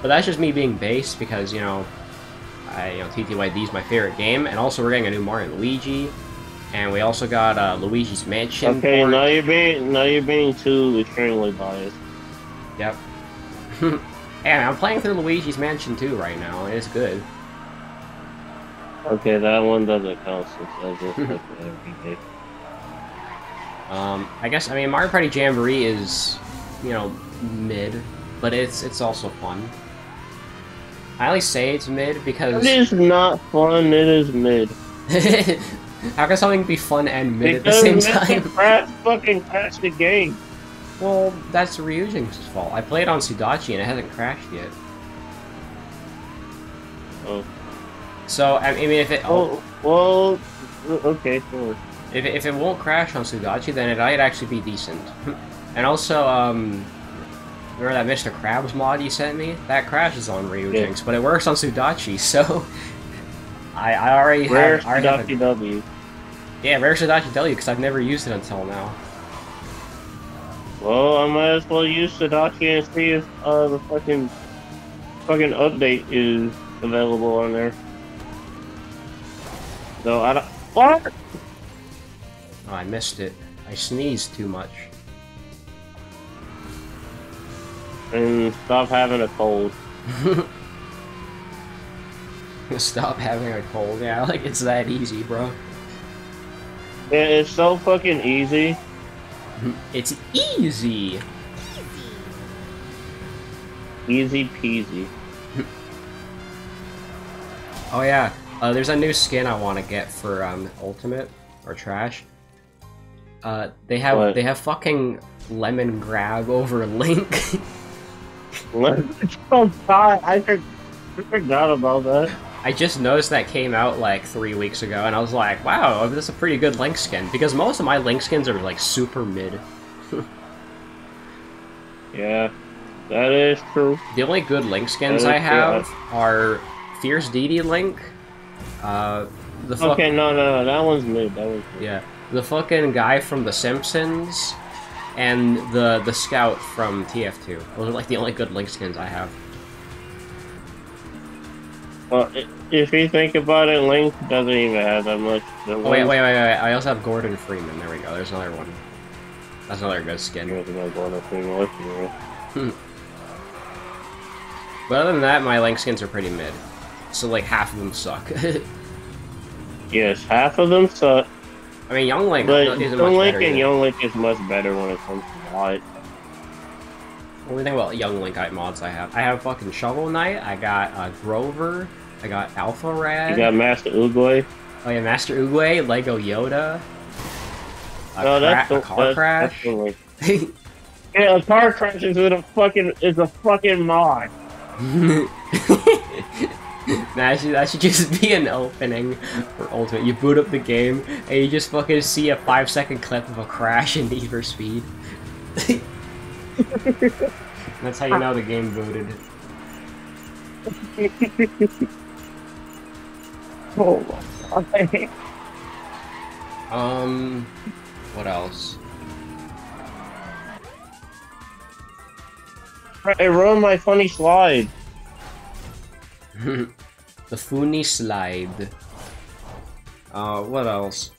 But that's just me being based because you know, I you know TTYD is my favorite game, and also we're getting a new Mario and Luigi, and we also got uh, Luigi's Mansion. Okay, port. now you're being now you're being too extremely biased. Yep. and I'm playing through Luigi's Mansion 2 right now. and It's good. Okay, that one doesn't count since I just every day. Um, I guess I mean Mario Party Jamboree is, you know, mid, but it's it's also fun. I only say it's mid because It is not fun. It is mid. how can something be fun and mid because at the same Mr. time? Krabs fucking crashed the game. well, that's Ryujin's fault. I played on Sudachi and it hasn't crashed yet. Oh, So I mean, if it oh well, okay, sure. If, it- if it won't crash on Sudachi, then it might actually be decent. and also, um, remember that Mr. Krabs mod you sent me? That crashes on Ryujinx, but it works on Sudachi, so I, I already Rare have, I already have a- W. yeah, Rare Sudachi W because I've never used it until now. Well, I might as well use Sudachi and see if uh, the fucking fucking update is available on there. So I don't. What? Oh, I missed it. I sneezed too much. And stop having a cold. Stop having a cold. Yeah, like it's that easy, bro. Yeah, it's so fucking easy. It's easy. Easy peasy. Oh yeah, uh, there's a new skin I want to get for um, Ultimate or Trash. Uh, they have What? they have fucking Lemongrab over Link. oh god, I, for- I forgot about that. I just noticed that came out like three weeks ago, and I was like, wow, this is a pretty good Link skin because most of my Link skins are like super mid. Yeah, that is true. The only good Link skins I have yeah. are Fierce Deity Link, uh, the fuck, Okay, no, no, no, that one's mid. That one's mid. yeah, the fucking guy from The Simpsons, and the the Scout from TF2. Those are like the only good Link skins I have. Well, if you think about it, Link doesn't even have that much. Oh wait, wait, wait, wait! I also have Gordon Freeman. There we go. There's another one. That's another good skin. Hmm. But other than that, my Link skins are pretty mid. So like half of them suck. Yes, half of them suck, I mean, Young Link but Young much Link better. and. Young Link is much better when it comes to light. What thing about Young Link I mods I have? I have fucking Shovel Knight. I got uh, Grover. I got Alpha Rad. You got Master Oogway. oh yeah, Master Oogway, Lego Yoda. A, No, that's the a car that's, crash. That's. Yeah, a car crash is with a fucking is a fucking mod. that, should, that should just be an opening for Ultimate. You boot up the game and you just fucking see a five second clip of a crash in Need for Speed. That's how you know the game booted. oh my god. Um, what else? I ruined my funny slide. the funny slide. Uh, what else?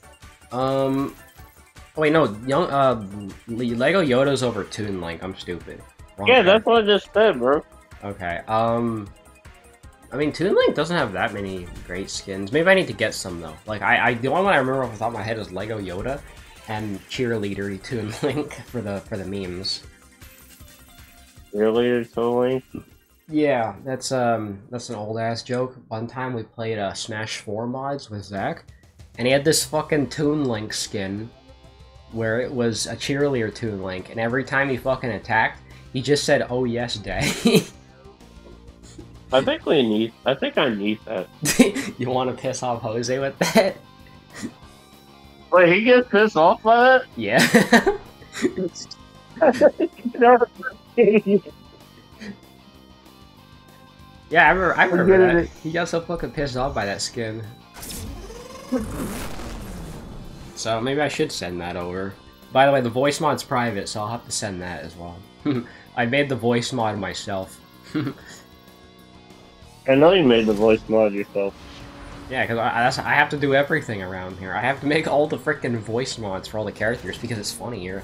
Um, oh wait, no, young, uh, Lego Yoda's over Toon Link. I'm stupid. Wrong Yeah, guy. that's what I just said, bro. Okay, um... I mean, Toon Link doesn't have that many great skins. Maybe I need to get some, though. Like, I, I the only one I remember off the top of my head is Lego Yoda and Cheerleader Toon Link for the for the memes. Earlier, totally. Yeah, that's um that's an old ass joke. One time we played uh, Smash 4 mods with Zach, and he had this fucking Toon Link skin where it was a cheerleader Toon Link, and every time he fucking attacked, he just said, "Oh yes, Daddy." I think we need. I think I need that. you want to piss off Jose with that? Wait, he gets pissed off by Yeah. that? yeah, I remember, I remember that. it. He got so fucking pissed off by that skin. So maybe I should send that over. By the way, the voice mod's private, so I'll have to send that as well. I made the voice mod myself. I know you made the voice mod yourself. Yeah, because I, that's- I have to do everything around here. I have to make all the freaking voice mods for all the characters because it's funnier.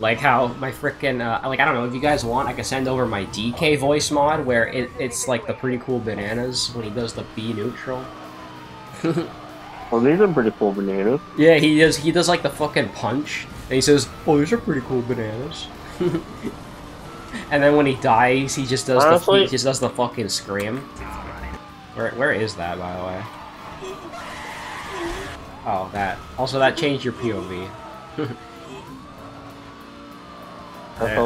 Like how my freaking uh, like I don't know if you guys want, I can send over my DK voice mod where it, it's like the pretty cool bananas when he does the B neutral. Well, these are pretty cool bananas. Yeah, he does. He does like the fucking punch, and he says, "Oh, these are pretty cool bananas." and then when he dies, he just does the he just does the fucking scream. Where where is that, by the way? Oh, that. Also, that changed your POV. That's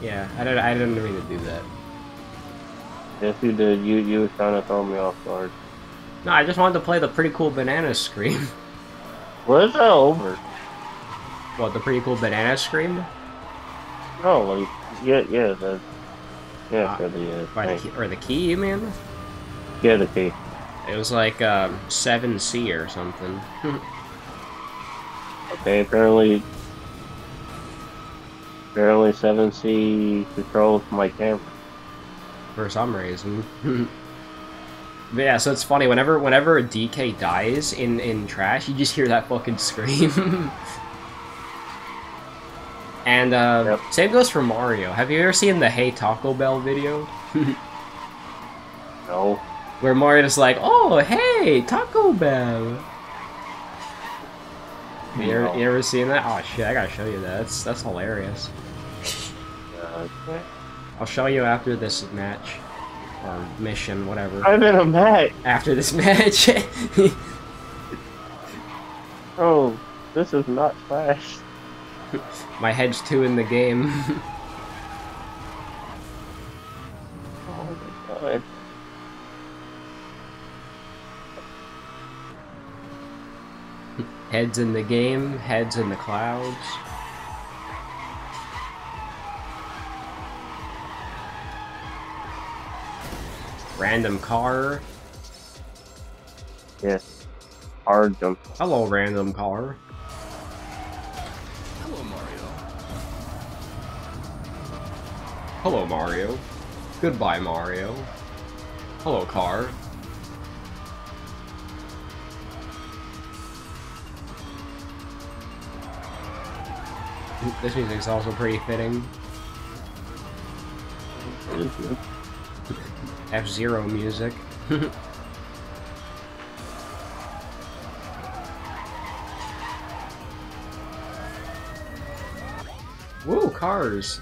Yeah. I didn't. I didn't mean to do that. Yes, you did. You you were trying to throw me off guard. No, I just wanted to play the pretty cool banana scream. What is that over? what the pretty cool banana scream? Oh, like yeah, yeah, the yeah, Ah, for the uh, By the key, or the key, you mean? yeah, the key. It was like um, seven C or something. Okay, apparently, apparently seven C controls my camera. for some reason. but yeah, so it's funny whenever whenever a DK dies in in trash, you just hear that fucking scream. and uh, Yep. same goes for Mario. Have you ever seen the Hey Taco Bell video No, where Mario's like, "Oh, hey, Taco Bell." You ever, you ever seen that? Oh shit, I gotta show you that. That's that's hilarious. uh, I'll show you after this match or mission, whatever. I'm in a match. After this match. Oh, this is not flash. My head's two in the game. Oh my god. heads in the game, heads in the clouds. Random car. Yes, hard jump. Hello, random car. Hello, Mario. Hello, Mario. Goodbye, Mario. Hello, car. This music's also pretty fitting. F Zero music. Woo, cars.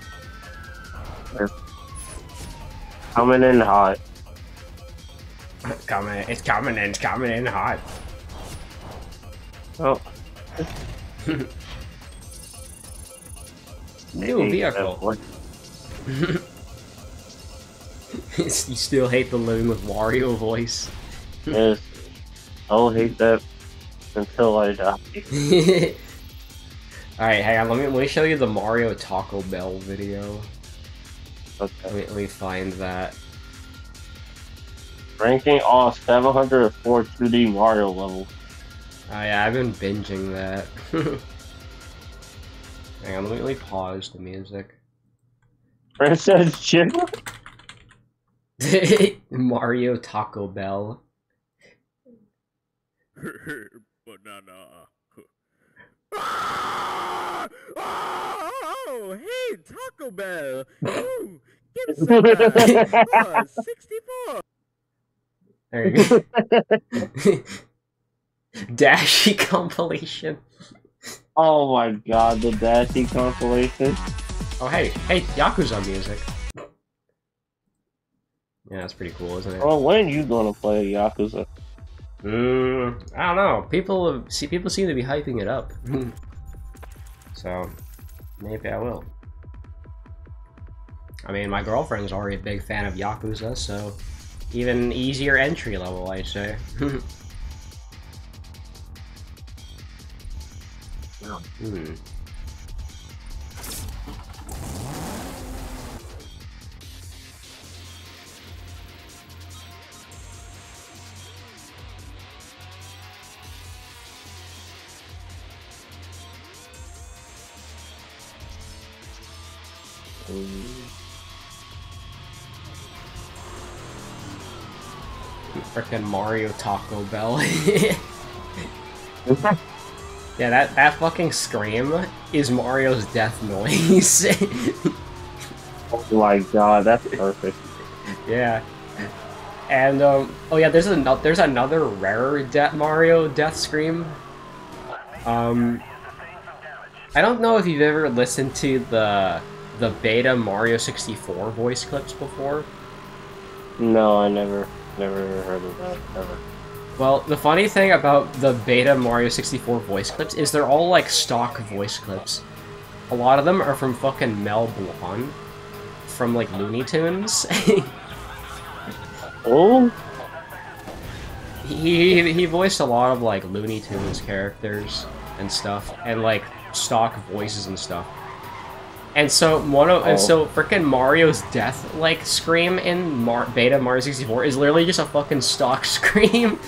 Coming in hot. Coming, it's coming in, it's coming in hot. Oh, New vehicle. Uh, You still hate the loon with Wario voice. Yes, I'll hate that until I die. Alright, hang on, let me, let me show you the Mario Taco Bell video. Okay. Let me, let me find that. Ranking all 704 2D Mario levels. Oh yeah, I've been binging that. Hang on, let me, let me pause the music. Princess Chip? Mario Taco Bell. Banana. Oh, hey, Taco Bell. Ooh, give me some that. Oh, uh, 64. There you go. Dashy compilation. Oh my god, the Dashy compilation. Oh hey, hey, Yakuza music. Yeah, that's pretty cool, isn't it? Well, when are you gonna play Yakuza? Mm, I don't know. People see people seem to be hyping it up. so maybe I will. I mean, my girlfriend's already a big fan of Yakuza, so even easier entry level, I'd say. hmm. Frickin' Mario Taco Bell. yeah, that, that fucking scream is Mario's death noise. Oh my god, that's perfect. yeah. And, um, oh yeah, there's, another there's another rare de Mario death scream. Um, I don't know if you've ever listened to the the beta Mario 64 voice clips before. No, I never, never heard of that, ever. Well, the funny thing about the beta Mario 64 voice clips is they're all like stock voice clips. A lot of them are from fucking Mel Blanc from like Looney Tunes. Oh? he he voiced a lot of like Looney Tunes characters and stuff, and like stock voices and stuff. And so Mono, and Oh. so freaking Mario's death like scream in Mar- Beta Mario 64 is literally just a fucking stock scream,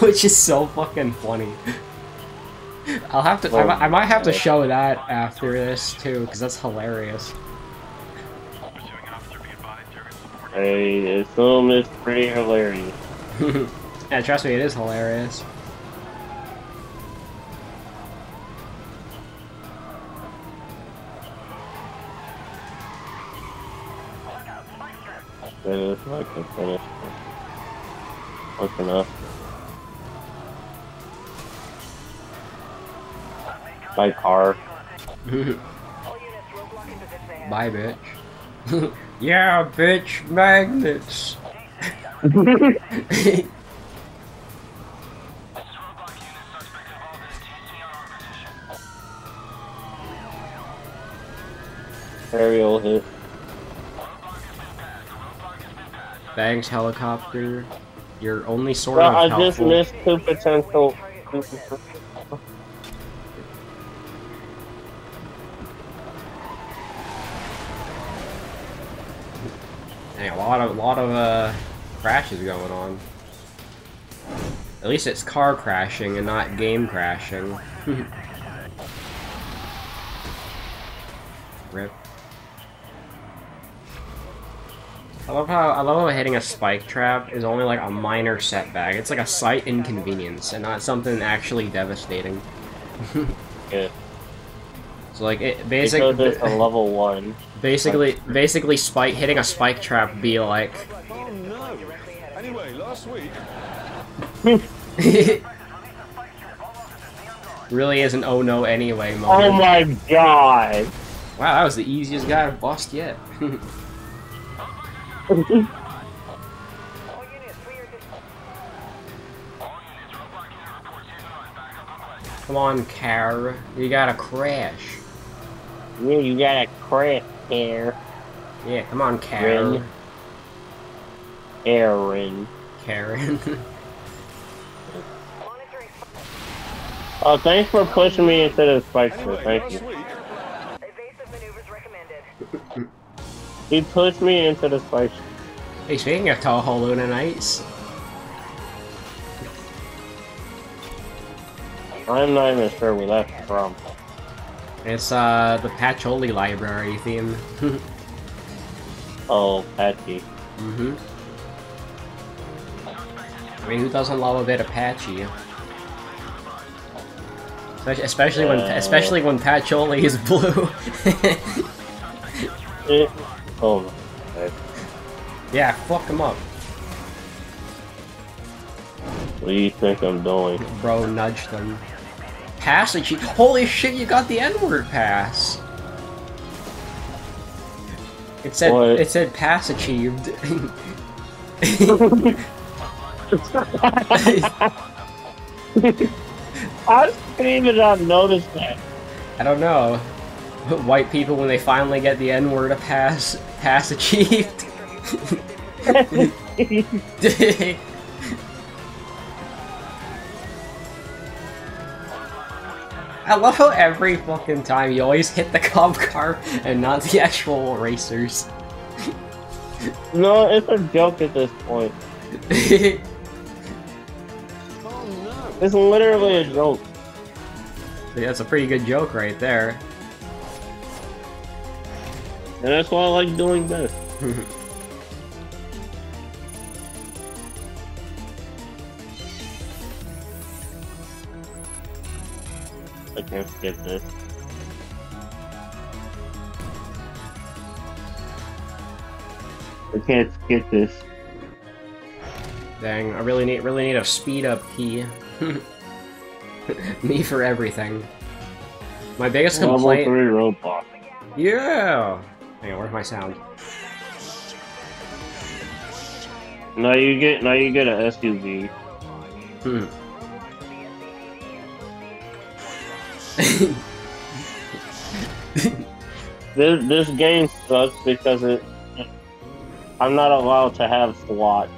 which is so fucking funny. I'll have to. I, Oh I might have to show that after this too, because that's hilarious. I assume it's pretty hilarious. yeah, trust me, it is hilarious. That is like a finish. Looking up. My car. All units, roadblock in position ahead. Bye, bitch. yeah, bitch, magnets. Aerial hit. Thanks, helicopter. You're only sort Well, of I just missed two potential. Dang, a lot of lot of uh crashes going on. At least it's car crashing and not game crashing. Rip. I love how I love how hitting a spike trap is only like a minor setback. It's like a slight inconvenience and not something actually devastating. Yeah. So like it basically it's a level one. basically basically spike hitting a spike trap be like Oh no! Anyway, last week. really is an oh no anyway Oh my god! Wow, that was the easiest guy to bust yet. All units, we are dis- Come on, Car. You gotta crash. Yeah, you got a crash here, Yeah, come on, Car. Rin. Aaron. Karen. Oh, thanks for pushing me into the spike Anyway. Thank you. evasive maneuvers recommended. He pushed me into the spike. Hey, speaking of Touhou Luna Nights, I'm not even sure where left from. it's uh the Patchouli library theme. Oh, Patchy. mm-hmm. I mean, who doesn't love a bit of Patchy? Especially- Especially when, Uh. especially when Patchouli is blue. Eh, Oh, my God. yeah, fuck him up, What do you think I'm doing? bro. Nudge them. Pass achieved. Holy shit! You got the N-word pass. It said What? it said pass achieved. I didn't even not notice that. I don't know. White people when they finally get the N-word a pass pass achieved. I love how every fucking time you always hit the cop car and not the actual racers. no, it's a joke at this point. It's literally a joke. That's a pretty good joke right there. And that's why I like doing this. I can't skip this. I can't skip this. Dang, I really need really need a speed up key. Me for everything. My biggest complaint. Level complaint. three robot. Yeah. Hang on, where's my sound? Now you get now you get an SUV. Hmm. This this game sucks because it. I'm not allowed to have SWAT.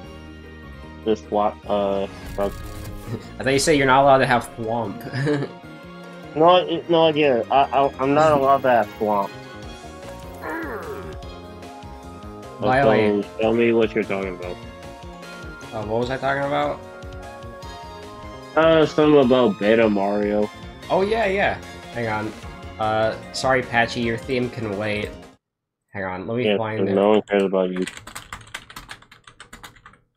This SWAT uh truck. I thought you said you're not allowed to have thwomp. No, no, again, I, I I'm not allowed to have swamp. Way- tell me what you're talking about. uh, what was I talking about? Uh, something about Beta Mario. Oh yeah, yeah. Hang on. Uh, sorry, Patchy, your theme can wait. Hang on, let me Yeah, find it. no one cares about you.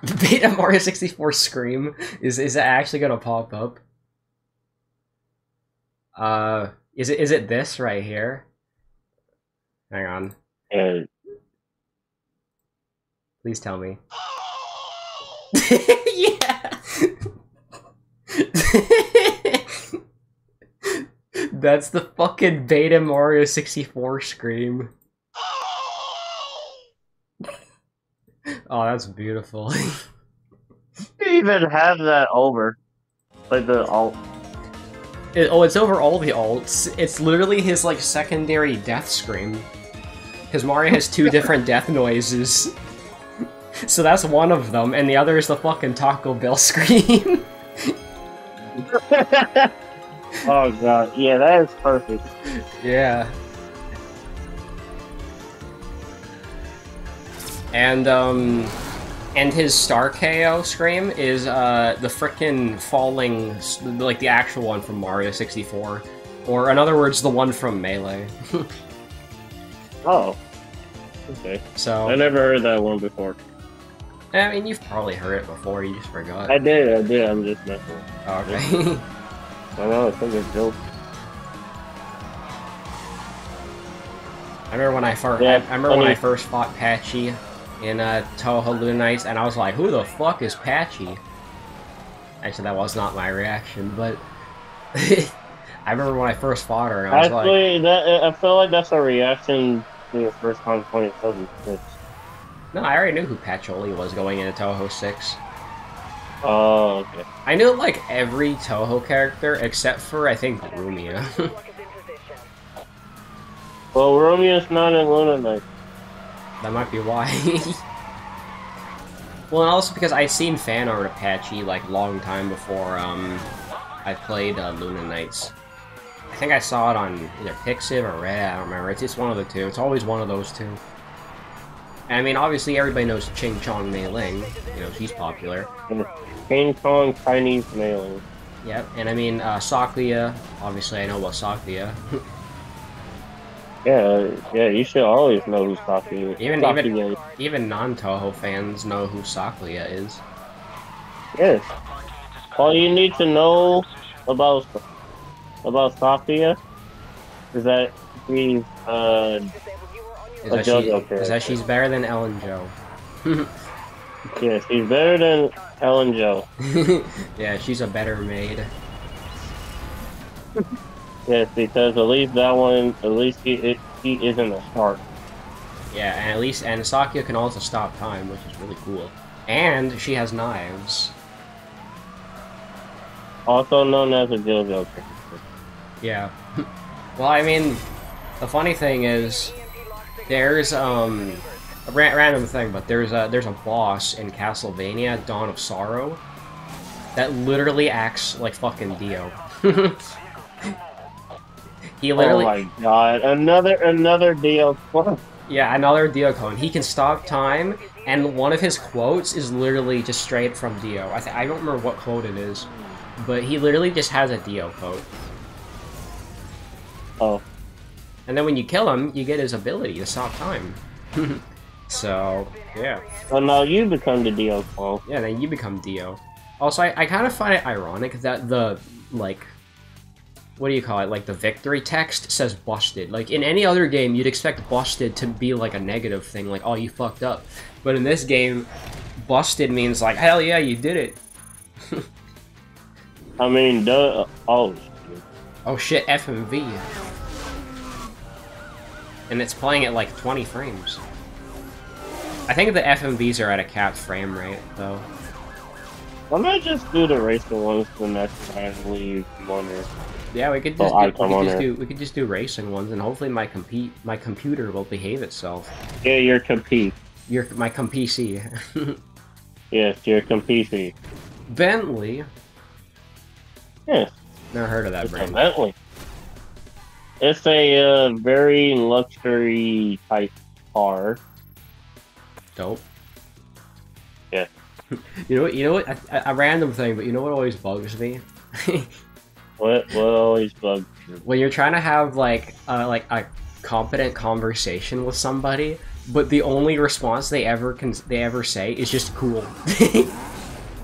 Beta Mario 64 Scream is is it actually gonna pop up? Uh, is it is it this right here? Hang on, And please tell me. yeah. That's the fucking Beta Mario 64 Scream. Oh, that's beautiful. you even have that over, like the alt. It- oh, it's over all the alts. It's literally his like secondary death scream. Because Mario has two different death noises. So that's one of them, and the other is the fucking Taco Bell scream. oh god, yeah, that is perfect. yeah. And um and his star KO scream is uh the frickin' falling like the actual one from Mario 64. Or in other words, the one from Melee. Oh, okay. So I never heard that one before. I mean, you've probably heard it before. You just forgot. I did, I did. I'm just messing. with Oh, okay. I know it's like a joke. I remember when I first. Yeah, I, I remember when I first fought Patchy in uh, Touhou Luna Nights, and I was like, "Who the fuck is Patchy?" Actually, that was not my reaction, but I remember when I first fought her, and I was like, Actually, that I feel like that's a reaction to your first time playing Southern Six. "No, I already knew who Patchouli was going into Touhou Six. Oh, okay. I knew like every Touhou character except for I think Rumia. Well, Rumia's not in Luna Night. That might be why. well, and also because I'd seen fan art of Patchy like long time before um I played uh, Luna Nights. I think I saw it on either Pixiv or Red. I don't remember. It's just one of the two. It's always one of those two. I mean, obviously everybody knows Ching Chong Mei Ling. You know, she's popular. King Kong Chinese mailing. Yep, and I mean, uh, Sakuya, obviously I know about Sakuya. Yeah, yeah, you should always know who Saki is. Even- even- Even non-Touhou fans know who Sakuya is. Yes. All you need to know about about Sophia is that she's uh Is that, she, is that she's better than Ellen Joe. yeah, she's better than Ellen Joe. yeah, she's a better maid. Yes, because at least that one, at least he he isn't a shark. Yeah, and at least and Sakuya can also stop time, which is really cool. And she has knives. Also known as a JoJo character. Yeah. well, I mean, the funny thing is, there's um a ra- random thing, but there's a there's a boss in Castlevania Dawn of Sorrow that literally acts like fucking Dio. he literally, Oh my god, another another Dio. yeah, another Dio clone. He can stop time, and one of his quotes is literally just straight from Dio. I th- I don't remember what quote it is, but he literally just has a Dio quote. Oh, And then when you kill him, you get his ability to stop time. so, yeah. so now you become the Dio clone. Yeah, then you become Dio. Also, I, I kind of find it ironic that the, like, what do you call it? Like, the victory text says busted. Like, in any other game, you'd expect busted to be, like, a negative thing, like, oh, you fucked up. But in this game, busted means, like, hell yeah, you did it. I mean, duh. Oh, Oh shit, FMV. And it's playing at like 20 frames. I think the FMVs are at a capped frame rate, though. why not just do the racing ones the next time we wonder? Yeah, we could just, do, we could just do we could just do racing ones, and hopefully my compete my computer will behave itself. Yeah, you're compete. Your my com PC. Yes, you're compete. Bentley. Yes, Never heard of that it's brand. Bentley. It's a uh, very luxury type car. Dope. Yeah. you know what? You know what? A, a- random thing, but you know what always bugs me? What what always bugs you? when you're trying to have like uh, like a competent conversation with somebody, but the only response they ever can they ever say is just cool.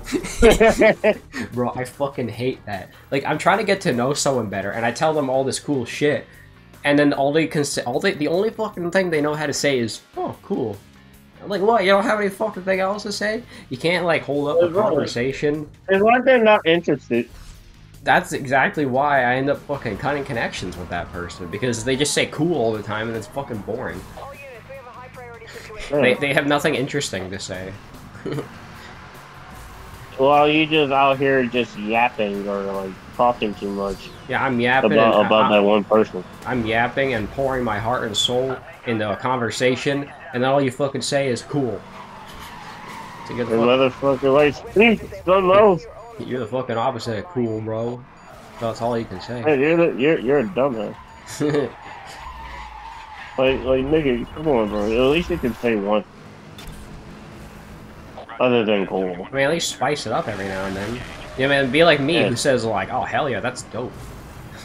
Bro, I fucking hate that. Like I'm trying to get to know someone better, and I tell them all this cool shit, and then all they can say, all they, the only fucking thing they know how to say is, "Oh, cool." I'm like, what? You don't have any fucking thing else to say? You can't like hold up a conversation. It's like they're not interested. That's exactly why I end up fucking cutting connections with that person because they just say cool all the time and it's fucking boring. Oh, Units, we have a high priority situation. They, they have nothing interesting to say. Well, you just out here just yapping or like talking too much Yeah, I'm yapping. about about I, that one person. I'm yapping and pouring my heart and soul into a conversation, and all you fucking say is cool. To get The the fuck, motherfucker like speak something you're the fucking opposite of cool, bro. That's all you can say. Hey, you're the, you're you're a dumbass. Like like nigga, come on, bro. At least you can say one. Other than cool. I mean, at least spice it up every now and then. Yeah, man, be like me Yeah. who says like, "Oh hell yeah, that's dope."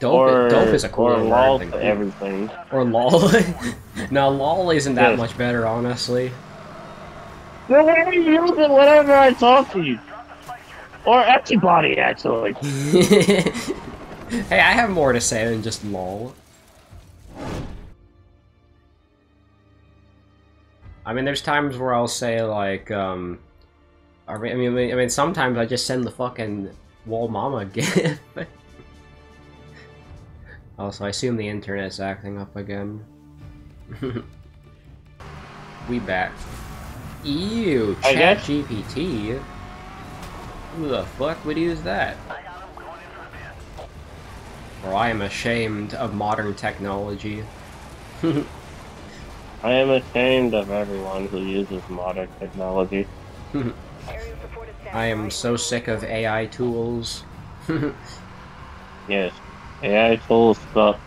dope, Or dope is a cool or lol than to everything. Or lol. no, lol isn't that Yes. much better, honestly. Well, why do you use it whenever I talk to you? Or anybody, actually. hey, I have more to say than just lol. I mean, there's times where I'll say like, um, I mean, I mean, I mean, sometimes I just send the fucking wall mama gif. also, I assume the internet's acting up again. we back. Ew, ChatGPT. Who the fuck would use that? For I am ashamed of modern technology. I am ashamed of everyone who uses modern technology. Aerial support is I am so sick of AI tools. Yes. AI tools suck.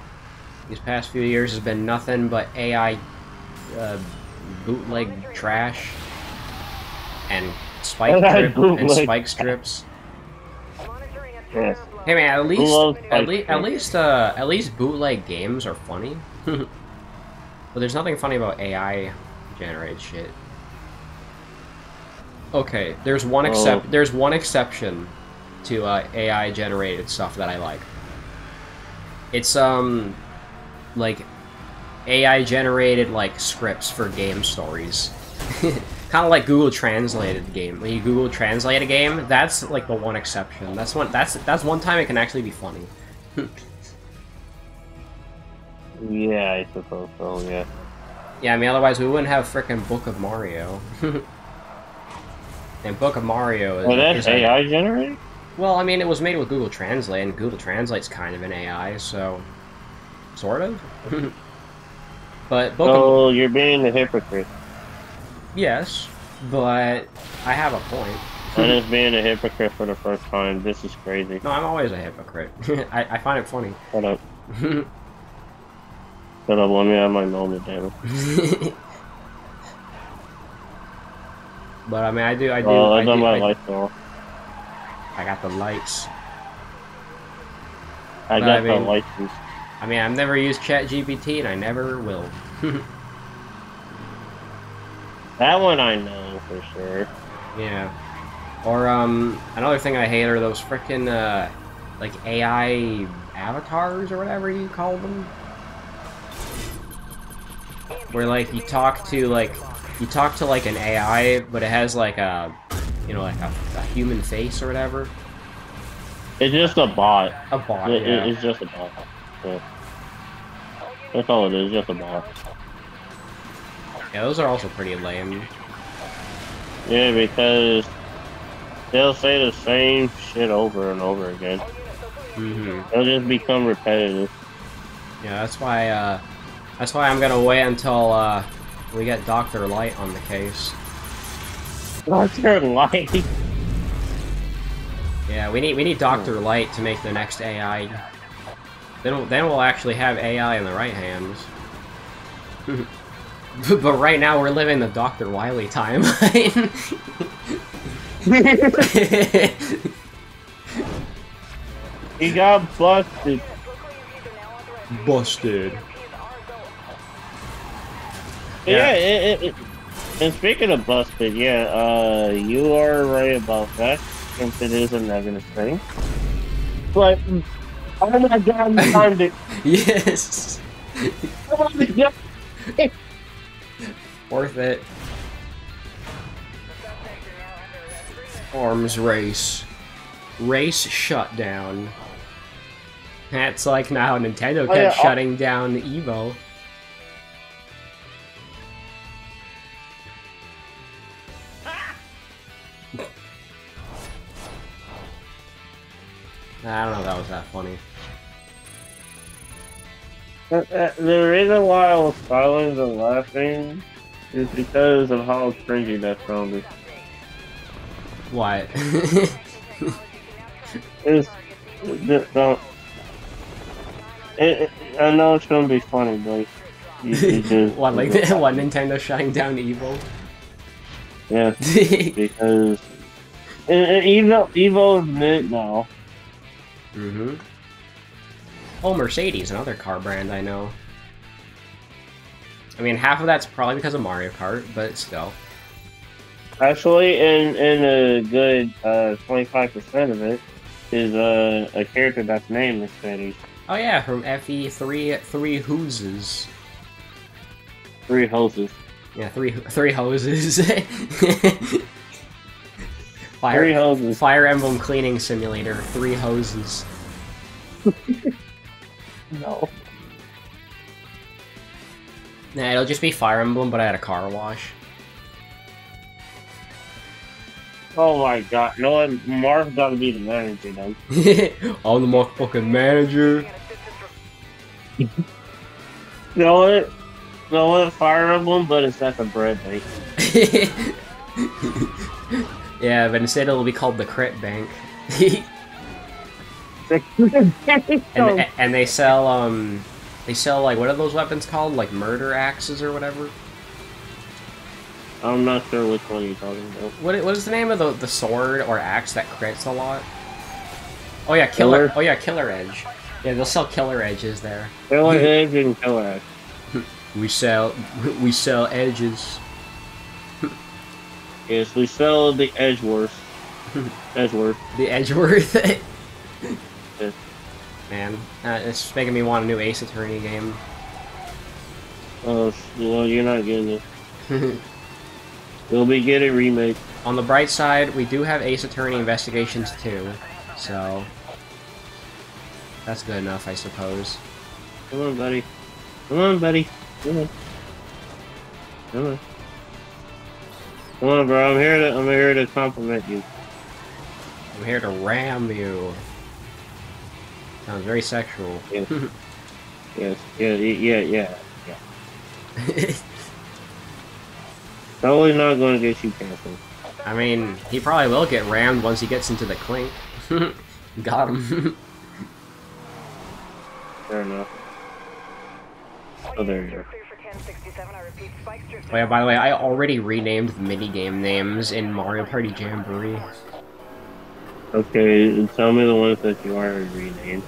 these past few years has been nothing but AI uh, bootleg trash and spike AI strip, and spike strips. Yes. Hey man, at least at, le- at least uh, at least bootleg games are funny. But there's nothing funny about AI generated shit. Okay, there's one Oh. except there's one exception to uh, AI generated stuff that I like. It's um like AI generated like scripts for game stories. kind of like Google translated game. When you Google translate a game, that's like the one exception. That's one that's that's one time it can actually be funny. Yeah, I suppose so. Yeah. Yeah, I mean otherwise we wouldn't have freaking Book of Mario. and Book of Mario is, oh, Well, that's is a- AI generated. Well, I mean, it was made with Google Translate, and Google Translate's kind of an AI, so sort of. but Book of So you're being a hypocrite. yes, but I have a point. I'm just being a hypocrite for the first time. This is crazy. No, I'm always a hypocrite. I, I find it funny. Shut up. Shut up. Let me have my moment, damn it. but I mean, I do, I do, Well, I, I done do, my I, lights off. I got the lights. I But got I the mean- I mean, I've never used ChatGPT, and I never will. That one I know for sure. Yeah. Or um, another thing I hate are those frickin' uh, like AI avatars or whatever you call them. Where like you talk to like you talk to like an AI, but it has like a you know like a, a human face or whatever. It's just a bot. A bot. It- it- yeah. it's just a bot. Yeah. That's all it is, just a bot. yeah, those are also pretty lame. Yeah, because they'll say the same shit over and over again. hmm They'll just become repetitive. Yeah, that's why uh, that's why I'm gonna wait until uh, we get Doctor Light on the case. Doctor Light. Yeah, we need we need Doctor Light to make the next AI. Then then we'll actually have AI in the right hands. but right now we're living the Doctor Wily timeline. He got busted. Busted. Yeah, Yeah. it, it, it, and speaking of busted, yeah, uh, you are right about that, since it is a negative thing. But, oh my god, you timed it. Yes. Oh my god. Worth it. Arms race. Race shutdown. That's like now Nintendo kept Oh, yeah, I'll- shutting down the Evo. I don't know if that was that funny. Uh, uh, The reason why I was silent and laughing is because of how cringy that sounded. What? It's, just don't. It, it, I know it's gonna be funny, but you, you just what, like what, Nintendo shutting down Evo? Yeah, because and, and Evo Evo is mid now. Mm-hmm. Oh, Mercedes, another car brand I know. I mean, half of that's probably because of Mario Kart, but still. Actually, in in a good twenty five percent of it is uh, a character that's named Mercedes. Oh yeah, from FE three three hoses. Three hoses. Yeah, three three hoses. Three Fire hoses. Fire Emblem cleaning simulator. Three hoses. No. Nah, it'll just be Fire Emblem, but I had a car wash. Oh my god. No, one- Marv got to be the manager then. I'm the motherfucking manager. You know what? You know what? Fire Emblem, but it's at the bread bank. Yeah, but instead it'll be called the Crit Bank. and, and they sell um They sell like what are those weapons called? Like murder axes or whatever. I'm not sure which one you're talking about. What what is the name of the the sword or axe that crits a lot? Oh yeah, killer. Killer? Oh yeah, killer edge. Yeah, they'll sell killer edges there. Killer Edge and Killer Axe. We sell we sell edges. Yes, we sell the Edgeworth. Edgeworth. The Edgeworth. Man, uh, it's making me want a new Ace Attorney game. Oh, well, you're not getting it. You'll be getting remake. On the bright side, we do have Ace Attorney Investigations 2, so that's good enough, I suppose. Come on, buddy. Come on, buddy. Come on. Come on. Come on, bro. I'm here to. I'm here to compliment you. I'm here to ram you. Sounds very sexual. Yes. yes. Yeah. Yeah. Yeah. Yeah. Totally not going to get you canceled. I mean, he probably will get rammed once he gets into the clink. Got him. Fair enough. Oh, there you go. Clear for 1067. I repeat, spike strip oh yeah, by the way, I already renamed the minigame names in Mario Party Jamboree. Okay, tell me the ones that you already renamed.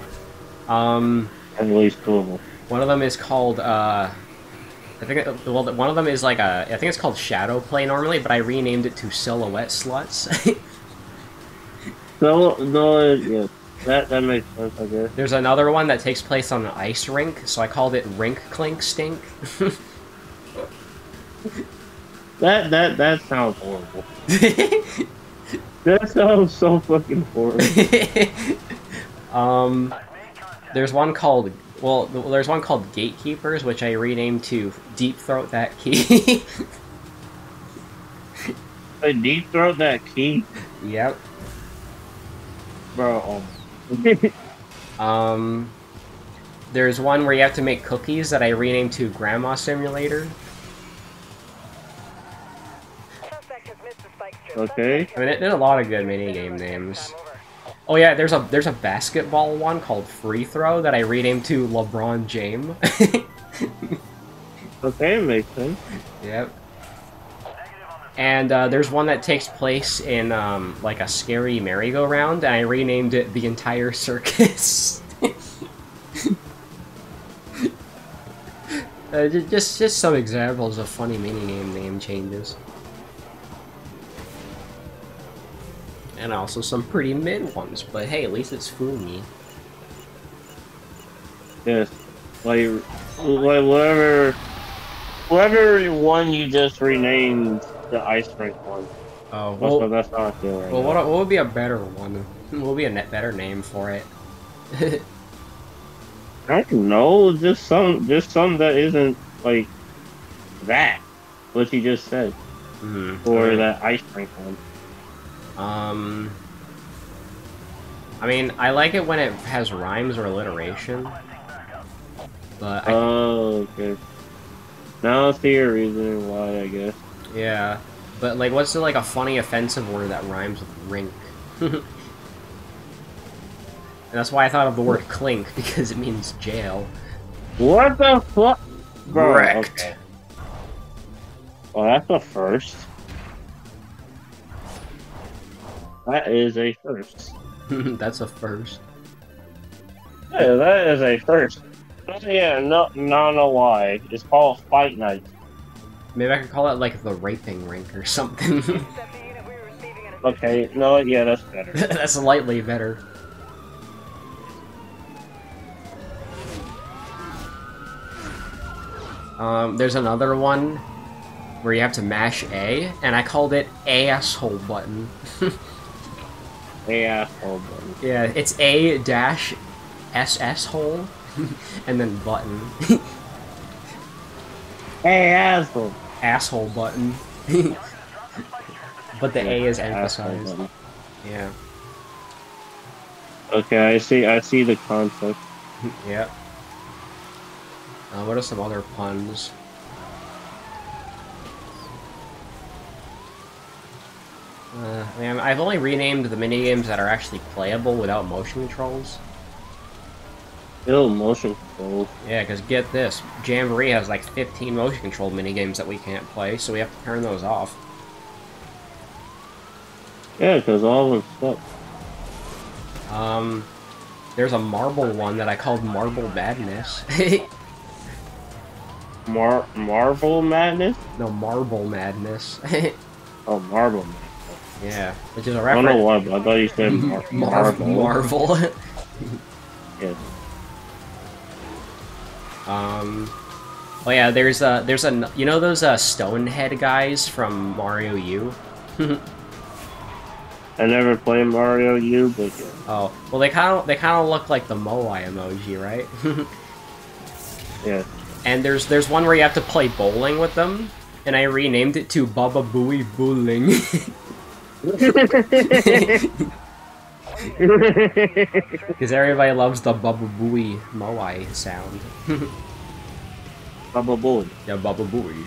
Um, At least two of them. one of them is called, uh, I think, it, well, one of them is like a, I think it's called Shadow Play normally, but I renamed it to Silhouette Sluts. No, no, yeah. That that makes sense, I guess. There's another one that takes place on an ice rink, so I called it Rink Clink Stink. That that that sounds horrible. That sounds so fucking horrible. um, there's one called well, there's one called Gatekeepers, which I renamed to Deep Throat That Key. Hey, deep throat that key, yep. bro. Um, there's one where you have to make cookies that I renamed to Grandma Simulator. Suspect has missed the spike strip. Okay. I mean, it did a lot of good minigame names. Oh yeah, there's a there's a basketball one called Free Throw that I renamed to LeBron James. Okay, makes sense. Yep. And uh, there's one that takes place in um, like a scary merry-go-round, and I renamed it the entire circus. uh, just just some examples of funny minigame name changes. And also some pretty mid ones, but hey, at least it's Fumi. Yes. Like, like whatever, whatever one you just renamed the ice rink one. Oh, That's, well, that's how I feel right well now. what, what would be a better one? What would be a net better name for it? I don't know. Just some, just some that isn't like that. What you just said, Hmm. or that ice rink one. Um, I mean, I like it when it has rhymes or alliteration, but I, Oh, okay. Now I see your reasoning why, I guess. Yeah, but like, what's the, like a funny offensive word that rhymes with rink? and that's why I thought of the word clink because it means jail. What the fuck? Bro, Wrecked. okay. Well, that's a first. That is a first. that's a first. Yeah, that is a first. Yeah, no, no, no, why? It's called Fight Night. Maybe I could call it like the raping rink or something. Intercept the unit we were receiving an Okay, no, yeah, that's better. that's slightly better. Um, there's another one where you have to mash A, and I called it A asshole button. Hey, asshole, buddy. yeah, it's A dash SS hole, and then button. Hey, asshole. asshole button. but the A is Asshole, emphasized. Yeah. Okay, I see. I see the concept. Yep. Uh, what are some other puns? Uh, I mean, I've only renamed the minigames that are actually playable without motion controls. Still motion controls. Yeah, because get this, Jamboree has like 15 motion control mini games that we can't play, so we have to turn those off. Yeah, because all of them suck. Um, there's a marble one that I called Marble Madness. Mar Marvel Madness? no, Marble Madness. Oh, Marvel. yeah, which is a reference. I don't know why, but I thought you said Mar Marvel. Marvel. Marvel. Yeah. Um. Oh yeah, there's a there's a you know those uh Stonehead guys from Mario U. I never played Mario U, but yeah. Oh well, they kind of they kind of look like the Moai emoji, right? yeah. and there's there's one where you have to play bowling with them, and I renamed it to Baba Booey Bowling. Because everybody loves the Baba Booey Moai sound. Bubble Boy. yeah, Baba Booey.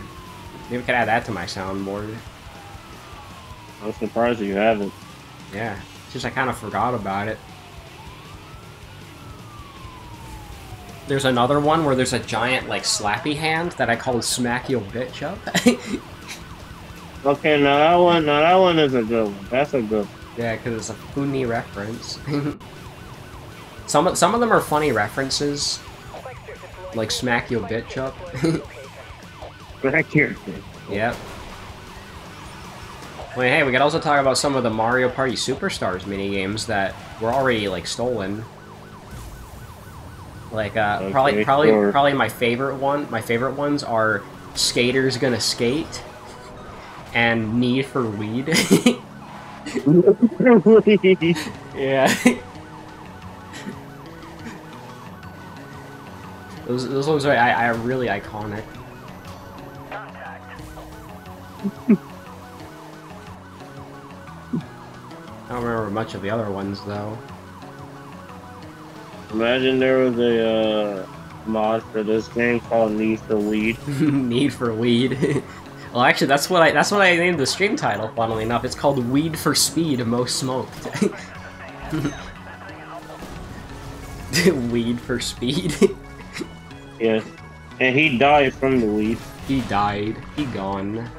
Maybe we could add that to my soundboard. I'm surprised you haven't. Yeah, it's just I kind of forgot about it. There's another one where there's a giant, like, slappy hand that I called Smack Your Bitch Up. Okay, now that one, now that one is a good one. That's a good one. Yeah, because it's a funny reference. some, of- some of them are funny references, Spike strip deployed. like Smack Your Bitch Up. Back here. yep. Wait, hey, we could also talk about some of the Mario Party Superstars minigames that were already, like, stolen. Like, uh, probably, probably, sure. probably my favorite one, my favorite ones are Skaters Gonna Skate and Need for Weed. yeah. those, those ones are, I, I are really iconic. I don't remember much of the other ones, though. Imagine there was a uh, mod for this game called Need for Weed. Need for weed. Well, actually, that's what I that's what I named the stream title. Funnily enough, it's called "Weed for Speed, Most Smoked." weed for speed. Yeah. And he died from the weed. he died. He gone.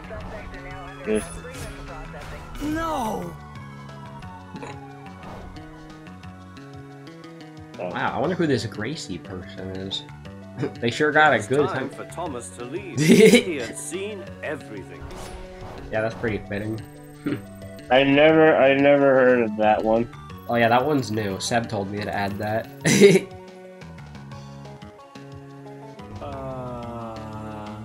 Yes. No! Oh. Wow, I wonder who this Gracie person is. they sure got a good time time. for Thomas to leave. he had seen everything. Yeah, that's pretty fitting. I never, I never heard of that one. Oh yeah, that one's new. Seb told me to add that. Uh...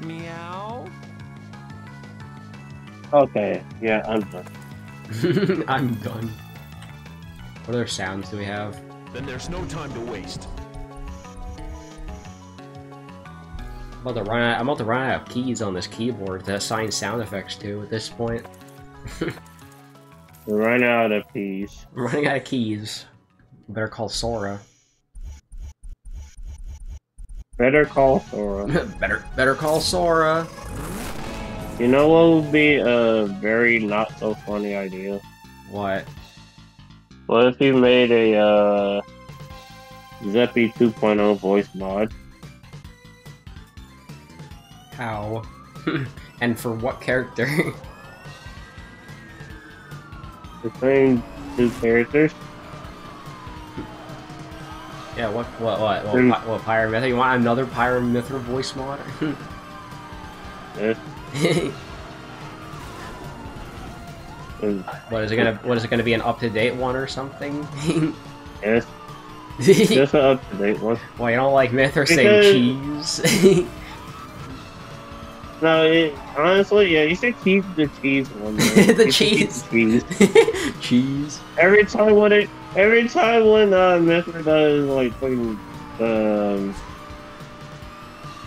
Meow. Okay, yeah, I'm done. I'm done. What other sounds do we have? Then there's no time to waste. I'm about to run out, I'm about to run out of keys on this keyboard to assign sound effects to at this point. We're out of keys. I'm running out of keys. Better call Sora. Better call Sora. better better call Sora. You know what would be a very not so funny idea? What? What if you made a uh, Zeppy 2.0 voice mod? How? and for what character? The same two characters? yeah, what what what what, Hmm. what Pyra Mythra? You want another Pyra Mythra voice mod? Yes. And- what is it gonna what is it gonna be an up to date one or something? yes. Just an up to date one. Why you don't like Mythra saying Because- cheese? No, it, honestly, yeah, you should keep the cheese one. The You should keep cheese. cheese. cheese. Every time when it, every time when uh, Mythra does like fucking um,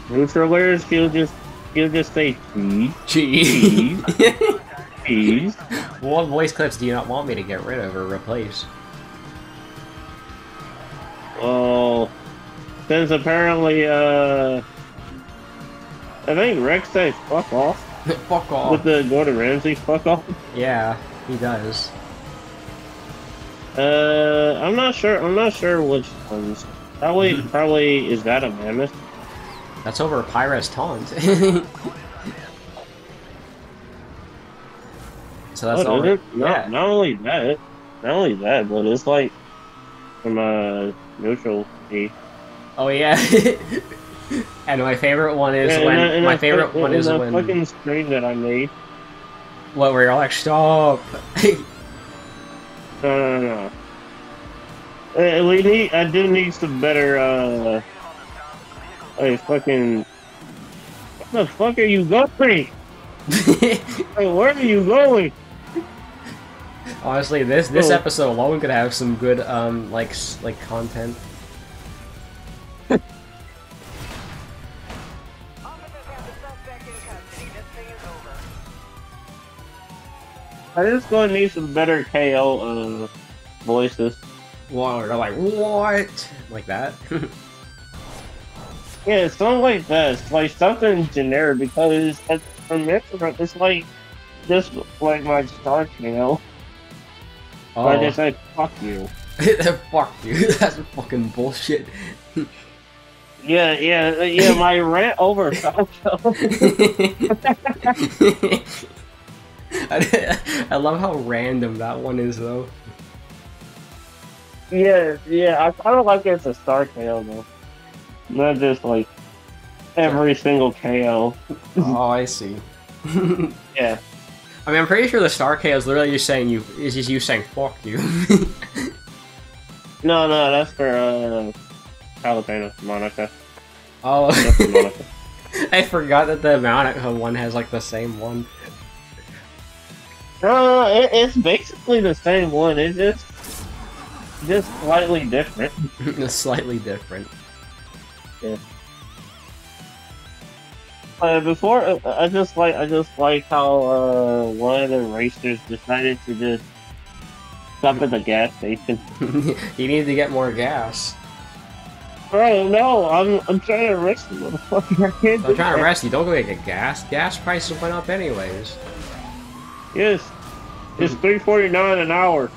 neutralers, he'll just he'll just say cheese, Cheese. Cheese. what voice clips do you not want me to get rid of or replace? Well, since apparently, uh, I think Rex says fuck off Fuck off. with the Gordon Ramsay fuck off. Yeah, he does. Uh, I'm not sure. I'm not sure which ones. Probably, Mm-hmm. probably is that a mammoth? That's over Pyra's taunt. so that's Oh, all. it? Not, Yeah. not only that, not only that, but it's like from a neutral D. Oh yeah. and my favorite one is Yeah, when in a- in my favorite in one is when fucking screen that I made. what were you're like stop. No, no, no. Uh, we need. I do need some better. uh Hey, fucking. Where the fuck are you going? Hey, where are you going? Honestly, this this Oh. episode alone could have some good um like like content. Officers have the suspect in custody. This thing is over. I just gonna need some better KO uh voices. Wow, they're like what? Like that. Yeah, something like this, like something generic because it's, from Metro, it's like just like my star channel. Oh, I just said, fuck you. fuck you. That's fucking bullshit. Yeah, yeah, yeah. My rant over. I, I love how random that one is though. yeah, yeah. I kind of like it's a star KO though, not just like every single KO. oh, I see. Yeah. I mean, I'm pretty sure the Star K is literally just saying you is just you saying "fuck you." No, no, that's for uh, Jalapeno, Monica. oh, That's for Monica. I forgot that the Monica one has like the same one. No, it, it's basically the same one. It's just just slightly different. slightly different. Uh, before, uh, I just like I just like how uh, one of the racers decided to just stop at the gas station. you need to get more gas. Bro, no, I'm I'm trying to race the motherfucker. I can't I'm trying to that. rest you. Don't go get gas. Gas prices went up anyways. Yes, it's three forty nine an hour.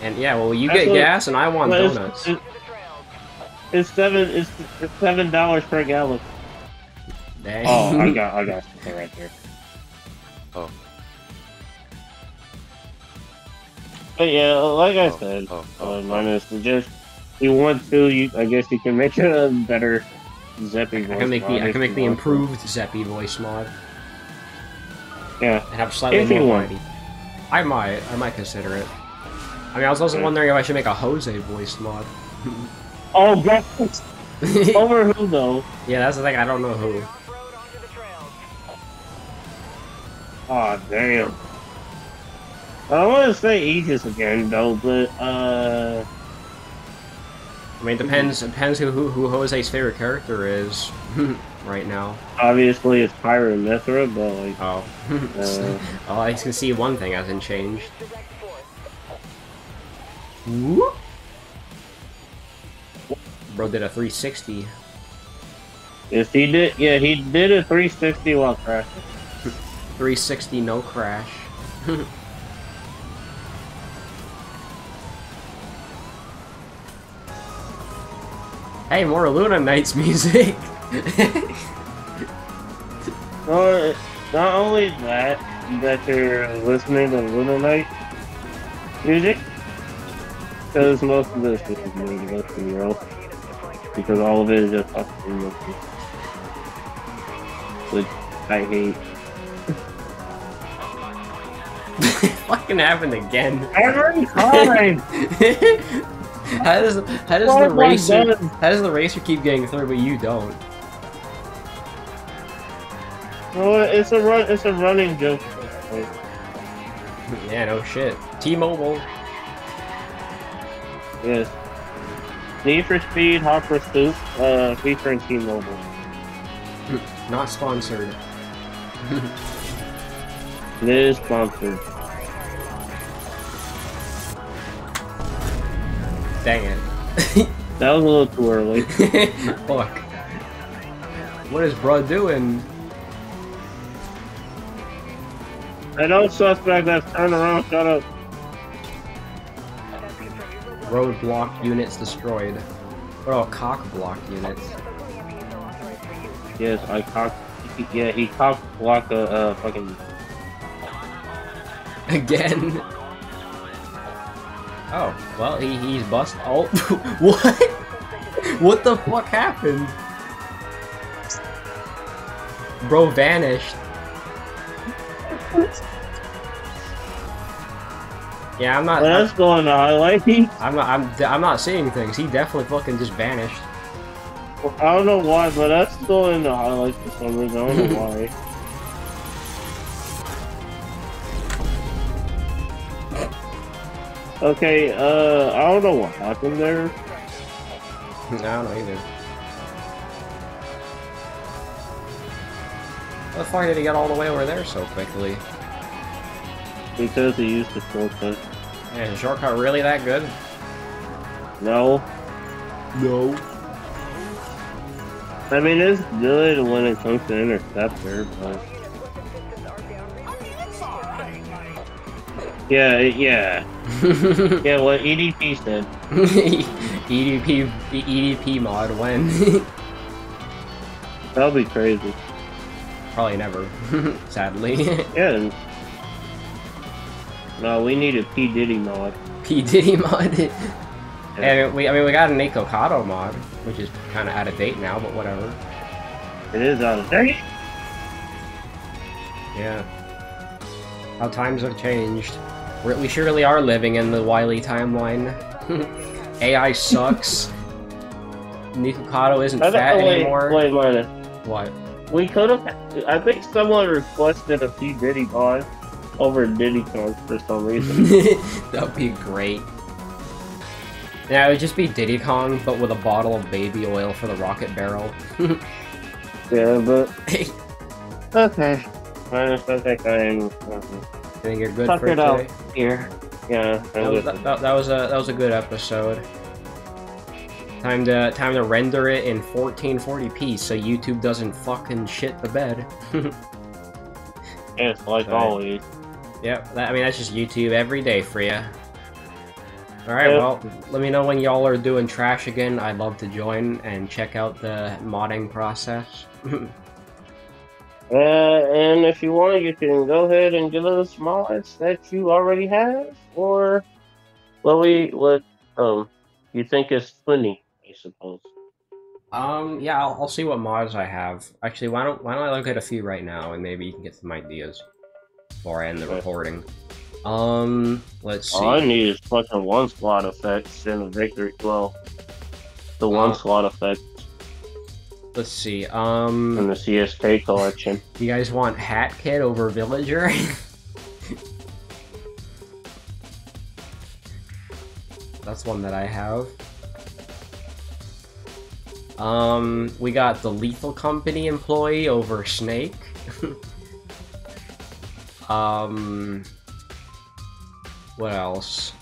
And yeah, well, you That's get what- gas, and I want Well, it's- donuts. It's, it's seven. It's, it's seven dollars per gallon. Dang. Oh, I got I got something right there. Oh. But yeah, like I said, Oh, uh, minus just you want to, you I guess you can make a better Zeppy voice. I can make the I can make the want to. improved Zeppy voice mod Yeah, and have slightly If you want. variety. I might I might consider it. I mean, I was also Yeah. wondering if I should make a Jose voice mod. Oh, God. Over who though? yeah, that's the thing. I don't know who. Off-road onto the trails. Oh damn. I want to say Aegis again though, but uh, I mean, it depends depends who who, who Jose's favorite character is right now. obviously it's Pyra Mythra, but like, Oh, uh, oh, I can see one thing hasn't changed. Whoop. Bro did a 360. if he did, yeah, he did a 360 while crashing. 360 no crash. hey, more Luna Nights music. Uh, not only that, that you're listening to Luna Night music, because most of this is made let's be real, because all of it is just fucking music. Which I hate. Fucking happened again. Every time! how does how does the racer how does the racer keep getting through but you don't? well, it's a run. It's a running joke. Yeah, no shit. T-Mobile. Yes. Need for Speed Hot Pursuit, uh, featuring T-Mobile. Not sponsored. It is sponsored. Dang it. That was a little too early. Fuck. What is bro doing? I know suspect that's turned around, shut up. Roadblock units destroyed. What about cock block units? Yes, I cock. Yeah, he cock blocked a uh, fucking. Again. Oh, well, he, he's bust. Oh, what? What the fuck happened? Bro vanished. Yeah, I'm not. What's going on? Like, he, I'm not. I'm. I'm not seeing things. He definitely fucking just vanished. I don't know why, but that's still in the highlights for some reason. I don't know why. Okay, uh, I don't know what happened there. I don't know either. How the fuck did he get all the way over there so quickly? Because he used the shortcut. Yeah, is the shortcut really that good? No. No. I mean, it's good when it comes to interceptor, but. Yeah, yeah. Yeah, what EDP said. EDP EDP mod when? That'll be crazy. Probably never. Sadly. Yeah. And- No, we need a P. Diddy mod. P Diddy mod. And we I mean we got an Nikocado mod, which is kind of out of date now, but whatever. It is out of date. Yeah. How times have changed. We're, we surely are living in the Wily timeline. AI sucks. Nikocado isn't I don't- fat wait, anymore. Wait, wait. What? We could have. I think someone requested a P. Diddy mod over Diddy Kong for some reason. that would be great. Yeah, it would just be Diddy Kong, but with a bottle of baby oil for the rocket barrel. yeah, but okay. I think I'm uh, think you're good Tuck for it out. today. here. Yeah, That was, good. that, that was a that was a good episode. Time to time to render it in 1440p so YouTube doesn't fucking shit the bed. Yes, like always. Yep, that, I mean that's just YouTube every day for you. All right, Yep. well, let me know when y'all are doing trash again. I'd love to join and check out the modding process. Uh, and if you want, you can go ahead and give us mods that you already have, or what we what um you think is funny, I suppose. um, yeah, I'll, I'll see what mods I have. Actually, why don't why don't I look at a few right now and maybe you can get some ideas before I end the Okay. recording. Um, let's see. All I need is fucking one slot effects and a victory. Well, the one Uh, slot effect Let's see. Um, in the CSK collection. do you guys want Hat Kid over Villager? That's one that I have. Um, we got the Lethal Company employee over Snake. um, what else?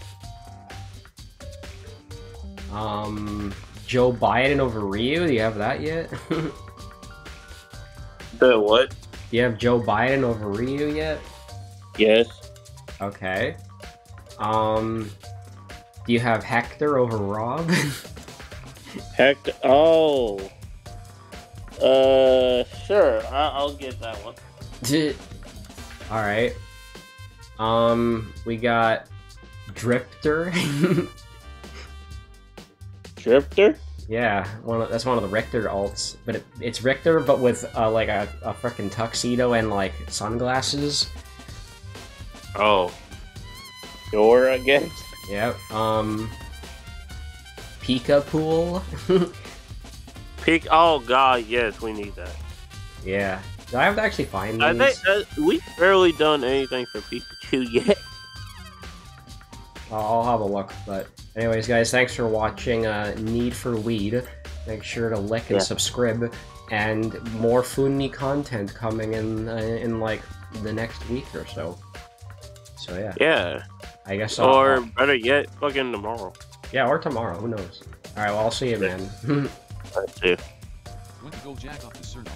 Um, Joe Biden over Ryu. Do you have that yet? The what? Do you have Joe Biden over Ryu yet? Yes. Okay. Um, do you have Hector over Rob? Hector. Oh. Uh, sure. I- I'll get that one. All right. Um, we got Drifter. Drifter. yeah, one of, that's one of the Richter alts, but it, it's Richter, but with uh, like a, a freaking tuxedo and like sunglasses. Oh. Sure, I guess. Yep. Um, Pika Pool. Peak. Oh God, yes, we need that. yeah. Do I have to actually find I these? think uh, we've barely done anything for Pikachu yet. I'll I'll have a look. But anyways, guys, thanks for watching uh, Need for Weed. Make sure to like and Yeah. subscribe, and more Funny content coming in uh, in like the next week or so. So yeah, Yeah. I guess. I'll, Or I'll- better yet, fucking tomorrow. yeah, or tomorrow. Who knows? All right, well, I'll see you, man. That too. Went to go jack off the Cernal.